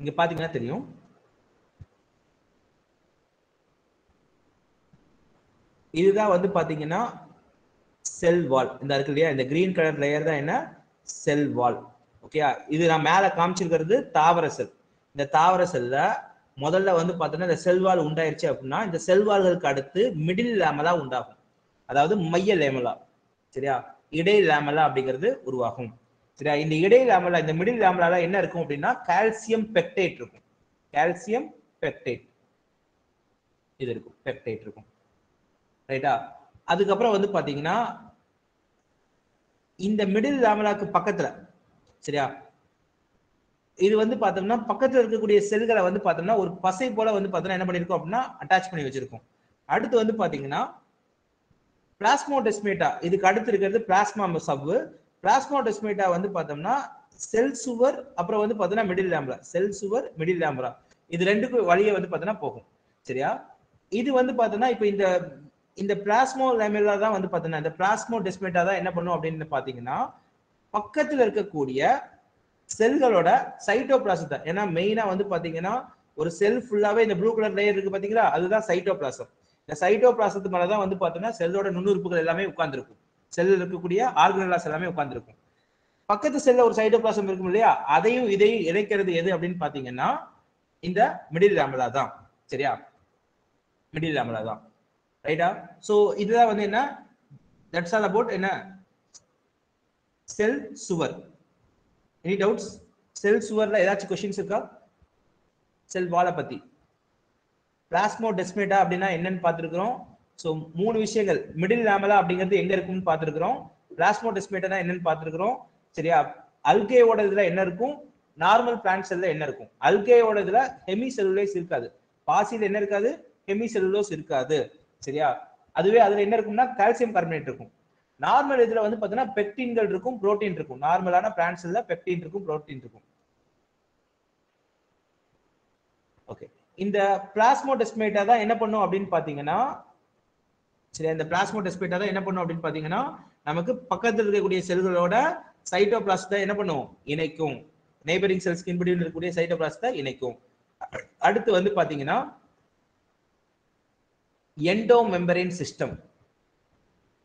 இங்க பாத்தீங்கன்னா தெரியும். இதுதான் வந்து பாத்தீங்கன்னா செல் வால் இந்த இருக்கு இல்லையா? இந்த கிரீன் கலர் லேயர் தான் என்ன? செல் வால் ஓகே இது நான் மேல காமிச்சிருக்கிறது தாவர செல் இந்த தாவர செல்ல முதல்ல வந்து பார்த்தோன்னா இந்த செல்வால் உண்டாயிருச்சு அப்படின்னா இந்த செல்வால்களுக்கு அடுத்து மிடில் லேமலா உண்டாகும். அதாவது மைய லேமலா சரியா? இடை லேமலா அப்படிங்கிறது உருவாகும். சரியா? இந்த இடை லேமலா இந்த மிடில் லேமலால என்ன இருக்கும் அப்படின்னா கால்சியம் பெக்டேட் இருக்கும். கால்சியம் பெக்டேட் இது இருக்கும். பெக்டேட் இருக்கும். ரைட்டா அதுக்கப்புறம் வந்து பாத்தீங்கன்னா இந்த மிடில் லேமலாக்கு பக்கத்துல சரியா? இது வந்து பார்த்தோம்னா பக்கத்துல இருக்கக்கூடிய செல்களை வந்து பார்த்தோம்னா ஒரு பசை போல வந்து பார்த்தோம்னா என்ன பண்ணிருக்கோம் அப்படின்னா அட்டாச் பண்ணி வச்சிருக்கோம். அடுத்து வந்து பாத்தீங்கன்னா பிளாஸ்மோடெஸ்மேட்டா இதுக்கு அடுத்து இருக்கிறது பிளாஸ்மா சவ்வு பிளாஸ்மோடெஸ்மேட்டா வந்து பார்த்தோம்னா செல் சுவர் அப்புறம் வந்து பார்த்தோம்னா மிடில் லேம்பரா செல் சுவர் மிடில் லேம்பரா இது ரெண்டுக்கும் வழியே வந்து பார்த்தோம்னா போகும். சரியா? இது வந்து பார்த்தோம்னா இப்போ இந்த இந்த பிளாஸ்மோ லேமெல்லா தான் வந்து பார்த்தோம்னா இந்த பிளாஸ்மோ டெஸ்மேட்டா தான் என்ன பண்ணும் அப்படின்னு பார்த்தீங்கன்னா பக்கத்தில் இருக்கக்கூடிய செல்களோட சைட்டோபிளாசத்தை ஏன்னா மெயினாக வந்து பார்த்தீங்கன்னா ஒரு செல் ஃபுல்லாகவே இந்த ப்ளூ கலர் லேயர் இருக்கு பார்த்தீங்களா? அதுதான் சைட்டோபிளாசம் இந்த சைட்டோபிளாசத்து மேலே தான் வந்து பார்த்தோம்னா செல்லோட நுண்ணுறுப்புகள் எல்லாமே உட்காந்துருக்கும் செல்லில் இருக்கக்கூடிய ஆர்கனலாஸ் எல்லாமே உட்கார்ந்துருக்கும். பக்கத்து செல்ல ஒரு சைட்டோபிளாசம் இருக்கும் இல்லையா? அதையும் இதையும் இணைக்கிறது எது அப்படின்னு பாத்தீங்கன்னா இந்த மிடில் லேமலா தான். சரியா? மிடில் லேமலா தான். ரைட்டா சோ இதுதான் வந்து என்ன? தட்ஸ் ஆல் அபவுட் என்ன? செல் சுவர் எனி டவுட்ஸ் செல் சுவர்ல ஏதாச்சும் கொஸ்டின்ஸ் இருக்கா? செல் வாலை பத்தி பிளாஸ்மோ டெஸ்மேட்டா அப்படின்னா என்னன்னு பார்த்துருக்குறோம். ஸோ மூணு விஷயங்கள். மிடில் லேமலா அப்படிங்கிறது எங்க இருக்கும்னு பார்த்துருக்குறோம். பிளாஸ்மோ டெஸ்மேட்டா என்னன்னு பார்த்துருக்குறோம். சரியா? அல்கேயோட இதுல என்ன இருக்கும்? நார்மல் பிளான்ட் செல்ல என்ன இருக்கும்? அல்கேயோட இதுல ஹெமி செல்லுலேஸ் இருக்காது. பாசியில் என்ன இருக்காது? ஹெமி செல்லுலோஸ் இருக்காது. சரியா? அதுவே அதுல என்ன இருக்கும்னா கால்சியம் கார்பனேட் இருக்கும். நார்மல் இதுல வந்து பாத்தீங்கன்னா பெக்டின்கள் இருக்கும் புரோட்டீன் இருக்கும். நார்மலான பிளான்ட் செல்ல பெக்டின் இருக்கும் புரோட்டீன் இருக்கும். ஓகே இந்த பிளாஸ்மோடெஸ்மேட்டா தான் என்ன பண்ணும் அப்படின்னு பாத்தீங்கன்னா சரி இந்த பிளாஸ்மோடெஸ்மேட்டா தான் என்ன பண்ணும் அப்படின்னு பாத்தீங்கன்னா நமக்கு பக்கத்துல இருக்கக்கூடிய செல்களோட சைட்டோபிளாஸ்ட் தான் என்ன பண்ணும்? இணைக்கும். நெய்பரிங் செல்ஸ்க்கு பிடிவில் இருக்கக்கூடிய சைட்டோபிளாஸ்ட் தான் இணைக்கும். அடுத்து வந்து பாத்தீங்கன்னா endo membrane system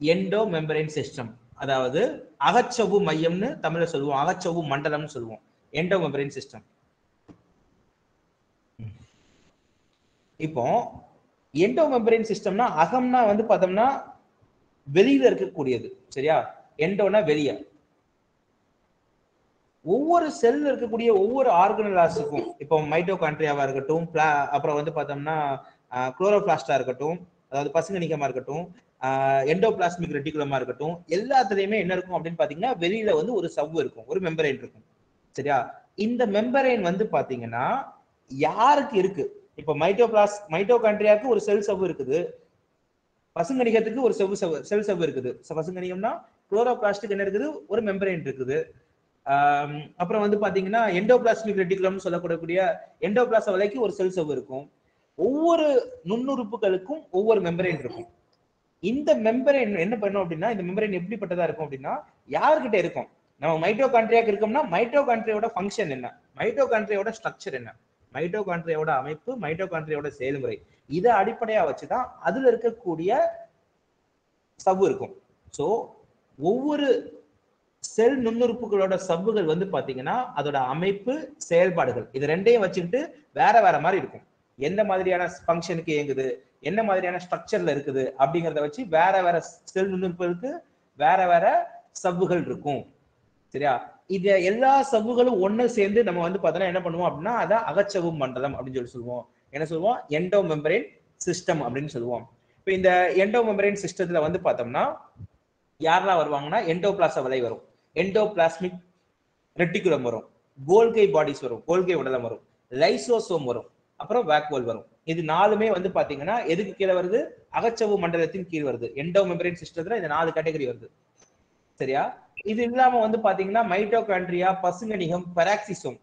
endo membrane system அதாவது அகச்சவ்வு மையம்னு தமிழ சொல்லுவோம். அகச்சவ்வு மண்டலம்னு சொல்லுவோம். எண்டோ மெம்பரைன் சிஸ்டம் இப்போ எண்டோ மெம்பரேன் சிஸ்டம்னா அகம்னா வந்து பார்த்தோம்னா வெளியில இருக்கக்கூடியது சரியா? எண்டோனா வெளியே. ஒவ்வொரு செல்ல இருக்கக்கூடிய ஒவ்வொரு ஆர்கனலாஸுக்கும் இப்போ மைட்டோகான்ட்ரியாவா இருக்கட்டும் அப்புறம் வந்து பார்த்தோம்னா குளோரோபிளாஸ்டா இருக்கட்டும் அதாவது பசுங்கணிக்கமா இருக்கட்டும் எண்டோபிளாஸ்மிக் ரெட்டிகுலமா இருக்கட்டும் எல்லாத்துலயுமே என்ன இருக்கும் அப்படின்னு பாத்தீங்கன்னா வெளியில வந்து ஒரு சவ்வு இருக்கும் ஒரு மெம்பரைன் இருக்கும் சரியா? இந்த மெம்பரைன் வந்து பாத்தீங்கன்னா யாருக்கு இருக்கு? இப்ப மைட்டோபிளாஸ் மைட்டோகாண்ட்ரியாவுக்கு ஒரு செல் சவ்வு இருக்குது. பசுங்கணிகத்துக்கு ஒரு செவ்வு சவ்வு செல் சவ்வு இருக்குது. பசுங்கணிகம்னா குளோரோபிளாஸ்டுக்கு என்ன இருக்குது? ஒரு மெம்பரைன் இருக்குது. அப்புறம் வந்து பாத்தீங்கன்னா எண்டோபிளாஸ்மிக் ரெட்டிகுலம் சொல்லக்கூடிய எண்டோபிளாஸ் வலைக்கு ஒரு செல் சவ்வு இருக்கும். ஒவ்வொரு நுண்ணுறுப்புகளுக்கும் ஒவ்வொரு மெம்பரேன் இருக்கும். இந்த மெம்பரைன் என்ன பண்ணும் அப்படின்னா இந்த மெம்பரேன் எப்படிப்பட்டதா இருக்கும் அப்படின்னா யாருக்கிட்ட இருக்கும்? நம்ம மைட்டோகான்ட்ரியாக்கு இருக்கோம்னா மைட்டோகான்ட்ரியோட ஃபங்க்ஷன் என்ன? மைட்டோகான்ட்ரியோட ஸ்ட்ரக்சர் என்ன? மைட்டோகான்ட்ரியோட அமைப்பு மைட்டோகான்ட்ரியோட செயல்முறை. இதை அடிப்படையா வச்சுதான் அதுல இருக்கக்கூடிய சவ்வு இருக்கும். ஸோ ஒவ்வொரு செல் நுண்ணுறுப்புகளோட சவ்வுகள் வந்து பாத்தீங்கன்னா அதோட அமைப்பு செயல்பாடுகள் இது ரெண்டையும் வச்சுக்கிட்டு வேற வேற மாதிரி இருக்கும். எந்த மாதிரியான ஃபங்க்ஷனுக்கு இயங்குது என்ன மாதிரியான ஸ்ட்ரக்சர்ல இருக்குது அப்படிங்கிறத வச்சு வேற வேற செல் நுண்ணுறுப்புகளுக்கு வேற வேற சவ்வுகள் இருக்கும். சரியா? இது எல்லா சவ்வுகளும் ஒண்ணு சேர்ந்து நம்ம வந்து பார்த்தோம்னா என்ன பண்ணுவோம் அப்படின்னா அதான் அகச்சவு மண்டலம் அப்படின்னு சொல்லி சொல்லுவோம். என்ன சொல்லுவோம்? எண்டோ மெம்பரேன் சிஸ்டம் அப்படின்னு சொல்லுவோம். இப்போ இந்த எண்டோ மெம்பரேன் சிஸ்டத்துல வந்து பார்த்தோம்னா யாரெல்லாம் வருவாங்கன்னா எண்டோபிளாச வலை வரும். எண்டோபிளாஸ்மிக் ரெட்டிகுலம் வரும். கோல்கை பாடிஸ் வரும். கோல்கை உடலம் வரும். லைசோசோம் வரும். அப்புறம் வேக்வோல் வரும். இது நாலுமே வந்து பாத்தீங்கன்னா எதுக்கு கீழே வருது? அகச்சவு மண்டலத்தின் கீழ் வருது. எண்டோ மெம்பரேன் சிஸ்டத்துல இந்த நாலு கேட்டகரி வருது. சரியா இது இல்லாம வந்து பாத்தீங்கன்னா மைட்டோகான்ட்ரியா பசுங்கணிகம் பெராக்சிசோம்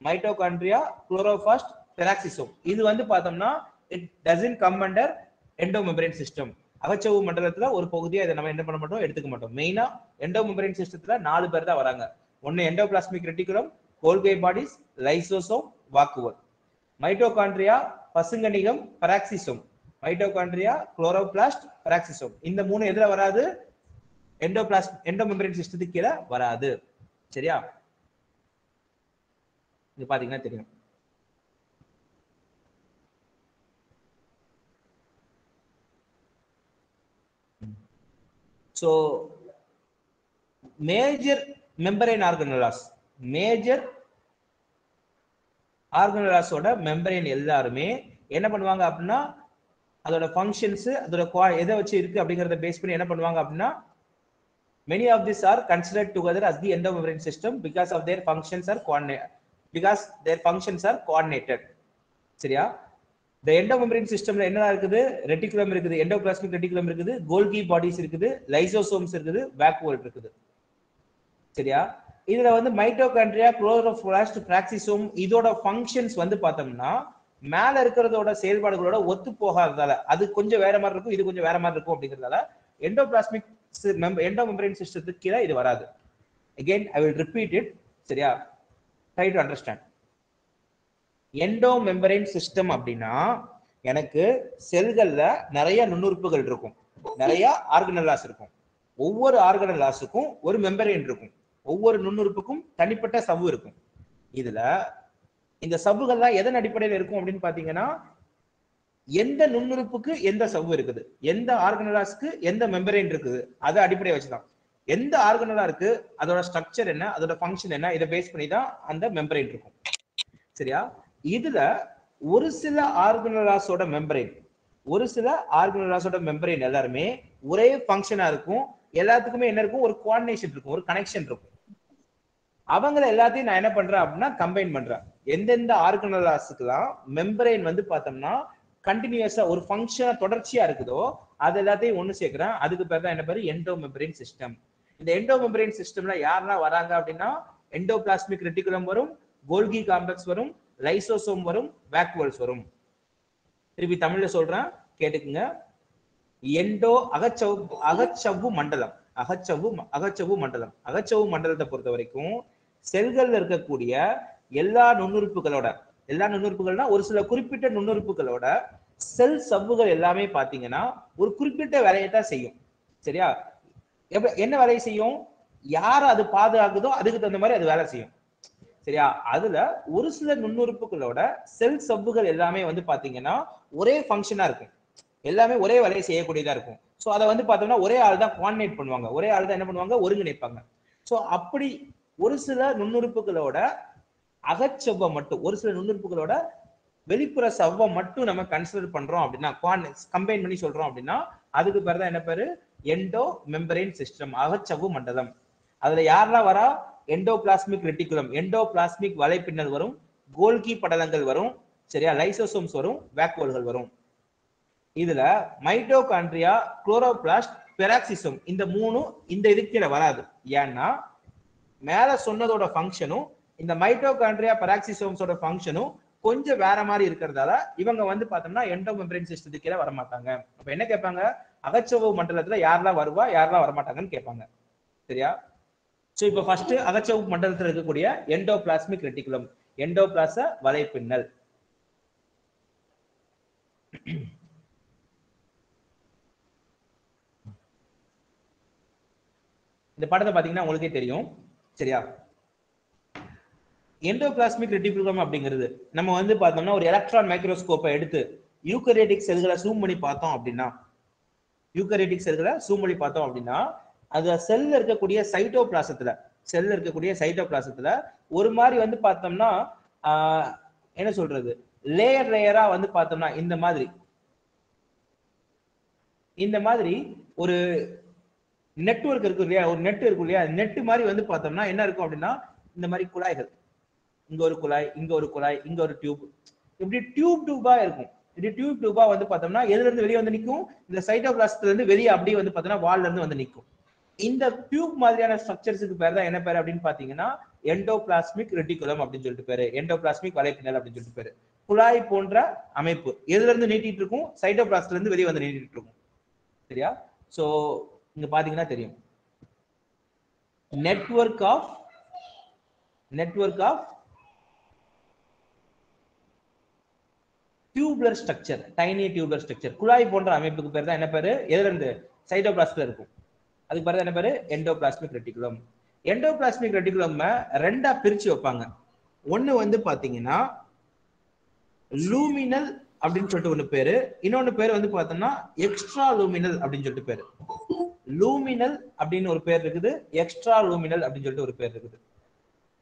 மைட்டோகான்ட்ரியா குளோரோபாஸ்ட் பெராக்சிசோம் இது வந்து பார்த்தோம்னா it doesn't come under endomembrane system அகச்சவு மண்டலத்துல ஒரு பகுதியை இதை நம்ம என்ன பண்ண மாட்டோம்? எடுத்துக்க மாட்டோம். மெயினா எண்டோமெம்பரேன் சிஸ்டத்துல நாலு பேர் தான் வராங்க. ஒன்னு endoplasmic reticulum Golgi bodies lysosome vacuole. Mitochondria பசுங்கணிகம் peroxisome mitochondria chloroplast peroxisome இந்த மூணு எதுல வராது? எண்டோபிளாஸ் எண்டோமெம்பரேன் சிஸ்டத்துக்கு கீழே வராது. சரியா? இது பாத்தீங்கன்னா தெரியும். So major membrane organelles major ஆர்கனலாஸோட membrane எல்லாருமே என்ன பண்ணுவாங்க அப்படின்னா அதோட ஃபங்க்ஷன்ஸ் அதோட எதை வச்சு இருக்கு அப்படிங்கறத பேஸ் பண்ணி என்ன பண்ணுவாங்க அப்படின்னா many of these are considered together as the endomembrane system because of their functions are coordinated because their functions are coordinated. சரியா? இந்த எண்டோமெம்பரேன் சிஸ்டம்ல என்னடா இருக்குது? ரெட்டிகுலம் இருக்குது எண்டோபிளாஸ்மிக் ரெட்டிகுலம் இருக்குது கோல்கி பாடிஸ் இருக்குது லைசோசோம்ஸ் இருக்குது வேக்யூல் இருக்குது. சரியா? இதுல வந்து மைட்டோகாண்ட்ரியா குளோரோபிளாஸ்ட் பிராக்சிசோம் இதோட ஃபங்க்ஷன்ஸ் வந்து பார்த்தோம்னா மேல இருக்கிறதோட செயல்பாடுகளோட ஒத்து போகாததால அது கொஞ்சம் வேற மாதிரி இருக்கும் இது கொஞ்சம் வேற மாதிரி இருக்கும் அப்படிங்கிறதால எண்டோபிளாஸ்மிக் எண்டோமெம்பரேன் சிஸ்டத்துக்கு கீழே இது வராது. Again I will repeat it சரியா? Try to understand endomembrane system அப்படின்னா எனக்கு செல்கள்ல நிறைய நுண்ணுறுப்புகள் இருக்கும். நிறைய ஆர்கனலாஸ் இருக்கும். ஒவ்வொரு ஆர்கனலாஸுக்கும் ஒரு மெம்பரைன் இருக்கும். ஒவ்வொரு நுண்ணுறுப்புக்கும் தனிப்பட்ட சவ்வு இருக்கும். இதுல இந்த சவ்வுகள்லாம் எதன் அடிப்படையில் இருக்கும் அப்படின்னு பாத்தீங்கன்னா எந்த நுண்ணுறுப்புக்கு எந்த சவ்வு இருக்குது? எந்த ஆர்கனலாஸ்க்கு எந்த மெம்பரைன் இருக்குது? அதை அடிப்படையை வச்சுதான். எந்த ஆர்கனலா இருக்கு? அதோட ஸ்ட்ரக்சர் என்ன? அதோட ஃபங்க்ஷன் என்ன? இதை பேஸ் பண்ணி தான் அந்த மெம்பரைன் இருக்கும். சரியா? இதுல ஒரு சில ஆர்கனலாஸோட மெம்பரைன் ஒரு சில ஆர்கனலாஸோட மெம்பரைன் எல்லாருமே ஒரே ஃபங்க்ஷனா இருக்கும். எல்லாத்துக்குமே என்ன இருக்கும்? ஒரு குவாடினேஷன் இருக்கும். ஒரு கனெக்ஷன் இருக்கும். அவங்கள எல்லாத்தையும் நான் என்ன பண்றேன் அப்படின்னா கம்பைன் பண்றேன். எந்தெந்த ஆர்கனலாஸுக்கெல்லாம் மெம்பரைன் வந்து பார்த்தோம்னா கண்டினியூஸா ஒரு ஃபங்க்ஷனா தொடர்ச்சியா இருக்குதோ அது எல்லாத்தையும் ஒண்ணு சேர்க்கிறேன். அதுக்கு பேர் தான் என்ன பேரு? எண்டோ மெம்பரேன் சிஸ்டம் இந்த எண்டோ மெம்பரேன் சிஸ்டம்ல யாரெல்லாம் வராங்க அப்படின்னா எண்டோ பிளாஸ்மிக் ரெட்டிகுலம் வரும் கோல்கி காம்ப்ளெக்ஸ் வரும் லைசோசோம் வரும் வேக்வல்ஸ் வரும். திருப்பி தமிழ்ல சொல்றேன் கேட்டுக்குங்க. எண்டோ அகச்சவு அகச்சவ்வு மண்டலம். அகச்சவ்வு அகச்சவ்வு மண்டலம். அகச்சவ்வு மண்டலத்தை பொறுத்த வரைக்கும் செல்கள்ல இருக்கக்கூடிய எல்லா நுண்ணுறுப்புகளோட எல்லா நுண்ணுறுப்புகள்னா ஒரு சில குறிப்பிட்ட நுண்ணுறுப்புகளோட செல் சவ்வுகள் எல்லாமே பார்த்தீங்கன்னா ஒரு குறிப்பிட்ட வேலையை தான் செய்யும். சரியா? என்ன வேலையை செய்யும்? யார் அது பாதுகாக்குதோ அதுக்கு தகுந்த மாதிரி அது வேலை செய்யும். சரியா? அதுல ஒரு சில நுண்ணுறுப்புகளோட செல் சவ்வுகள் எல்லாமே வந்து பாத்தீங்கன்னா ஒரே ஃபங்க்ஷனா இருக்கும். எல்லாமே ஒரே வேலையை செய்யக்கூடியதா இருக்கும். ஸோ அதை வந்து பார்த்தோம்னா ஒரே ஆள் தான் கோஆர்டினேட் பண்ணுவாங்க. ஒரே ஆள் தான் என்ன பண்ணுவாங்க? ஒருங்கிணைப்பாங்க. ஸோ அப்படி ஒரு சில நுண்ணுறுப்புகளோட அகச்செவ்வை மட்டும் ஒரு சில நுண்ணுறுப்புகளோட வெளிப்புற சவ்வை மட்டும் நம்ம கன்சிடர் பண்றோம் அப்படின்னா கம்பைன் பண்ணி சொல்றோம் அப்படின்னா அதுக்கு பேர் தான் என்ன பேரு? எண்டோ மெம்பரைன் சிஸ்டம் அகச்சவ்வு மண்டலம். அதுல யாரெல்லாம் வரா? எண்டோபிளாஸ்மிக் ரெட்டிகுலம் எண்டோபிளாஸ்மிக் வலைப்பின்னல் வரும் கோல்கி படலங்கள் வரும் சரியா? லைசோசோம்ஸ் வரும் வேக்வல்கள் வரும். இதுல மைட்டோகாண்ட்ரியா குளோரோபிளாஸ்ட் பெராக்சிசம் இந்த மூணும் இந்த இதுக்கு கீழே வராது. ஏன்னா மேல சொன்னதோட ஃபங்க்ஷனும் இந்த மைட்டோகாண்ட்ரியா பெராக்சிசோம்ஸோட ஃபங்க்ஷனும் கொஞ்சம் வேற மாதிரி இருக்கிறதால இவங்க வந்து பார்த்தோம்னா எண்டோ மெம்பரேன் சிஸ்டத்துக்கு கீழே வரமாட்டாங்க. அப்ப என்ன கேட்பாங்க? அகச்சவு மண்டலத்துல யாரெல்லாம் வருவா யாரெல்லாம் வரமாட்டாங்கன்னு கேட்பாங்க. சரியா? சோ இப்போ ஃபர்ஸ்ட் அகச்சவு மண்டலத்துல இருக்கக்கூடிய எண்டோ பிளாஸ்மிக் ரெட்டிகுலம் எண்டோபிளாச வலைப்பின்னல். இந்த படத்தை பாத்தீங்கன்னா உங்களுக்கே தெரியும். சரியா? எண்டோபிளாஸ்மிக் ரெட்டிகுலம் அப்படிங்கிறது நம்ம வந்து பார்த்தோம்னா ஒரு எலக்ட்ரான் மைக்ரோஸ்கோப்பை எடுத்து யூக்கரேட்டிக் செல்களை ஜூம் பண்ணி பார்த்தோம் அப்படின்னா யூக்கரேட்டிக் செல்களை ஜூம் பண்ணி பார்த்தோம் அப்படின்னா அது செல்ல இருக்கக்கூடிய சைட்டோபிளாசத்துல செல்ல இருக்கக்கூடிய சைட்டோபிளாசத்துல ஒரு மாதிரி வந்து பார்த்தோம்னா என்ன சொல்றது? லேயர் லேயரா வந்து பார்த்தோம்னா இந்த மாதிரி. இந்த மாதிரி ஒரு நெட்வொர்க் இருக்கு இல்லையா? ஒரு நெட் இருக்கும் இல்லையா? நெட் மாதிரி வந்து பார்த்தோம்னா என்ன இருக்கும் அப்படின்னா இந்த மாதிரி குழாய்கள். இங்க ஒரு குழாய் இங்க ஒரு குழாய் இங்க ஒரு டியூப் இப்படி டியூப் டியூபா இருக்கும். இப்படி டியூப் டியூபா வந்து பார்த்தோம்னா எதுல இருந்து வெளியே வந்து நிற்கும் இந்த சைட்டோபிளாஸ்ட்ல இருந்து வெளியே அப்படியே வந்து பார்த்தோம்னா வால்ல இருந்து வந்து நிற்கும் இந்த டியூப் மாதிரியான ஸ்ட்ரக்சர்ஸுக்கு பேர் தான் என்ன பேர் அப்படின்னு பாத்தீங்கன்னா எண்டோபிளாஸ்மிக் ரெட்டிகுலம் அப்படின்னு சொல்லிட்டு பேரு. எண்டோபிளாஸ்மிக் வலைப்பின்னல் அப்படின்னு சொல்லிட்டு பேரு. குழாய் போன்ற அமைப்பு. எதுல இருந்து நீட்டிட்டு இருக்கும்? சைட்டோபிளாஸ்ட்ல இருந்து வெளியே வந்து நீட்டிட்டு இருக்கும். சரியா? சோ இங்க பாத்தீங்கன்னா தெரியும். Network of network of tubular structure tiny tubular structure குழாய் போன்ற அமைப்புக்கு பேர் தான் என்ன பேரு? எதுல இருந்து? சைட்டோபிளாஸ்ட்ல இருக்கும். அதுக்கு பேர் என்ன பேரு? எண்டோபிளாஸ்மிக் ரெட்டிகுலம் எண்டோபிளாஸ்மிக் ரெட்டிகுலம் ரெண்டா பிரிச்சு வைப்பாங்க. ஒண்ணு வந்து பாத்தீங்கன்னா லூமினல் அப்படின்னு சொல்லிட்டு ஒண்ணு பேரு. இன்னொன்னு பேர் வந்து பார்த்தோம்னா எக்ஸ்ட்ரா லூமினல் அப்படின்னு சொல்லிட்டு பேரு. லூமினல் அப்படின்னு ஒரு பேர் இருக்குது. எக்ஸ்ட்ரா லூமினல் அப்படின்னு சொல்லிட்டு ஒரு பேர் இருக்குது.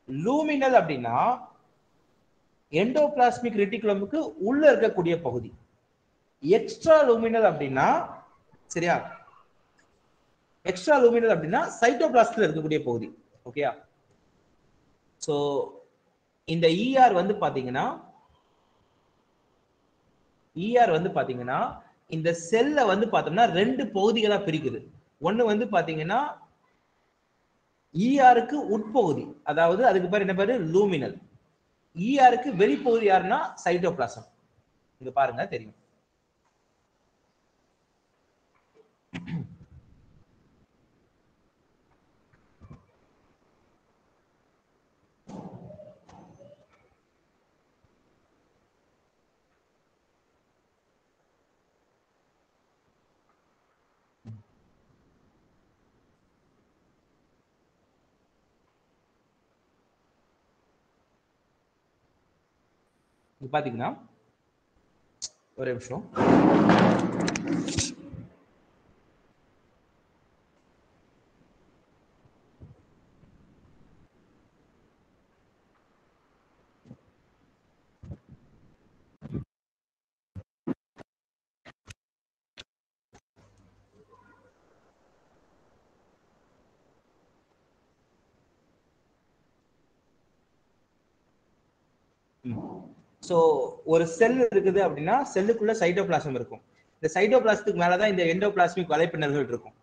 லூமினல் அப்படின்னா எண்டோபிளாஸ்மிக் ரெட்டிகுலமுக்கு உள்ள இருக்கக்கூடிய பகுதி. எக்ஸ்ட்ரா லூமினல் அப்படின்னா சரியா? எக்ஸ்ட்ரா லூமினல் அப்படின்னா சைட்டோபிளாஸ்ட்ல இருக்கக்கூடிய பகுதி. ஓகேயா ஸோ இந்த இஆர் வந்து பாத்தீங்கன்னா இஆர் வந்து பாத்தீங்கன்னா இந்த செல்ல வந்து பார்த்தோம்னா ரெண்டு பகுதிகளா பிரிக்குது. ஒன்னு வந்து பாத்தீங்கன்னா இஆருக்கு உட்பகுதி. அதாவது அதுக்கு பேர் என்ன பேரு? லூமினல் ஈஆருக்கு வெளிப்பகுதி யாருன்னா சைட்டோபிளாசம் இங்க பாருங்க தெரியும். இங்க பாத்தீங்கன்னா ஒரே நிமிஷம். ஸோ ஒரு செல் இருக்குது அப்படின்னா செல்லுக்குள்ள சைட்டோபிளாசம் இருக்கும். இந்த சைட்டோபிளாசத்துக்கு மேலதான் இந்த எண்டோபிளாஸ்மிக் வலைப்பின்னல்கள் இருக்கும்.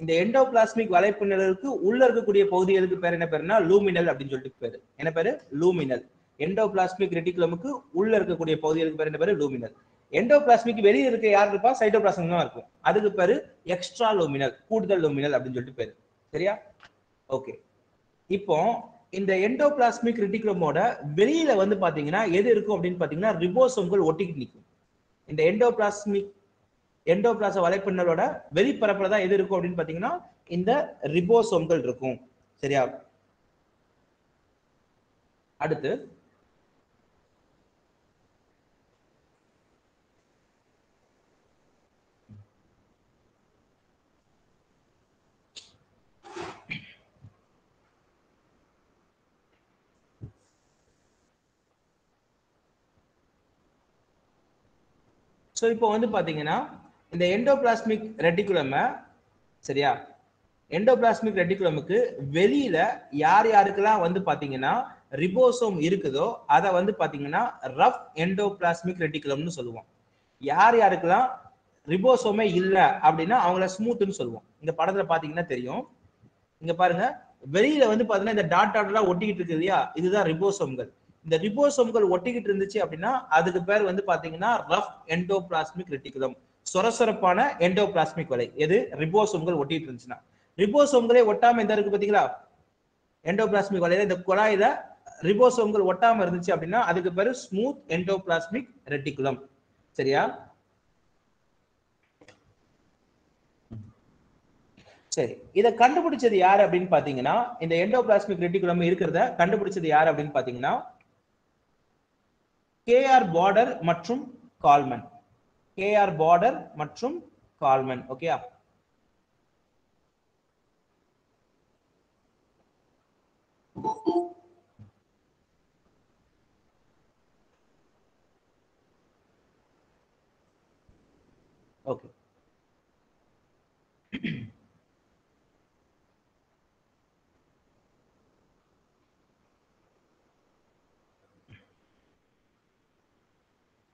இந்த எண்டோபிளாஸ்மிக் வலைப்பின்னலுக்கு உள்ள இருக்கக்கூடிய பகுதிகளுக்கு பேர்? என்ன பேருன்னா லூமினல் அப்படின்னு சொல்லிட்டு பேரு. என்ன பேரு? லூமினல் எண்டோபிளாஸ்மிக் ரெட்டிகுலமுக்கு உள்ள இருக்கக்கூடிய பகுதிகளுக்கு பேர்? என்ன பேரு? லூமினல் எண்டோபிளாஸ்மிக் வெளியே இருக்க யார் இருப்பா? சைட்டோபிளாசம் தான் இருக்கும். அதுக்கு பேரு எக்ஸ்ட்ரா லூமினல் கூடுதல் லூமினல் அப்படின்னு சொல்லிட்டு பேரு. சரியா? ஓகே இப்போ இந்த எண்டோபிளாஸ்மிக் ரெட்டிகுலமோட வெளியில வந்து பாத்தீங்கன்னா எது இருக்கும் அப்படின்னு பாத்தீங்கன்னா ரிபோசோம்கள் ஒட்டிக்கிட்டு நிற்கும். இந்த எண்டோபிளாஸ்மிக் எண்டோபிளாச வலைப்பின்னலோட வெளிப்பரப்புல தான் எது இருக்கும் அப்படின்னு பாத்தீங்கன்னா இந்த ரிபோசோம்கள் இருக்கும். சரியா? அடுத்து ஸோ இப்போ வந்து பார்த்தீங்கன்னா இந்த எண்டோபிளாஸ்மிக் ரெட்டிகுலமை சரியா? எண்டோபிளாஸ்மிக் ரெட்டிகுலமுக்கு வெளியில யார் யாருக்கெல்லாம் வந்து பார்த்தீங்கன்னா ரிபோசோம் இருக்குதோ அதை வந்து பார்த்தீங்கன்னா ரஃப் எண்டோபிளாஸ்மிக் ரெட்டிகுலம்னு சொல்லுவோம். யார் யாருக்கெல்லாம் ரிபோசோமே இல்லை அப்படின்னா அவங்கள ஸ்மூத்துன்னு சொல்லுவோம். இந்த படத்துல பார்த்தீங்கன்னா தெரியும். இங்க பாருங்க. வெளியில வந்து பார்த்தீங்கன்னா இந்த டாட் டாட்லாம் ஒட்டிக்கிட்டு இருக்கு இல்லையா? இதுதான் ரிபோசோம்கள் இந்த ரிபோசோம்கள் ஒட்டிக்கிட்டு இருந்துச்சு அப்படின்னா அதுக்கு பேர் வந்து பாத்தீங்கன்னா ரஃப் எண்டோபிளாஸ்மிக் ரெட்டிகுலம் சொரசொரப்பான எண்டோபிளாஸ்மிக் வலை. எது? ரிபோசோம்கள் ஒட்டிட்டு இருந்துச்சுன்னா. ரிபோசோம்களே ஒட்டாம எந்த இருக்கு பாத்தீங்களா? எண்டோபிளாஸ்மிக் வலையில இந்த குழாயில ரிபோசோம்கள் ஒட்டாம இருந்துச்சு அப்படின்னா அதுக்கு பேரு ஸ்மூத் எண்டோபிளாஸ்மிக் ரெட்டிகுலம் சரியா? சரி. இதை கண்டுபிடிச்சது யாரு அப்படின்னு பாத்தீங்கன்னா இந்த எண்டோபிளாஸ்மிக் ரெட்டிகுலம் இருக்கிறத கண்டுபிடிச்சது யாரு அப்படின்னு பாத்தீங்கன்னா கேஆர் பார்டர் மற்றும் கால்மன் கேஆர் பார்டர் மற்றும் கால்மன் ஓகேயா ஓகே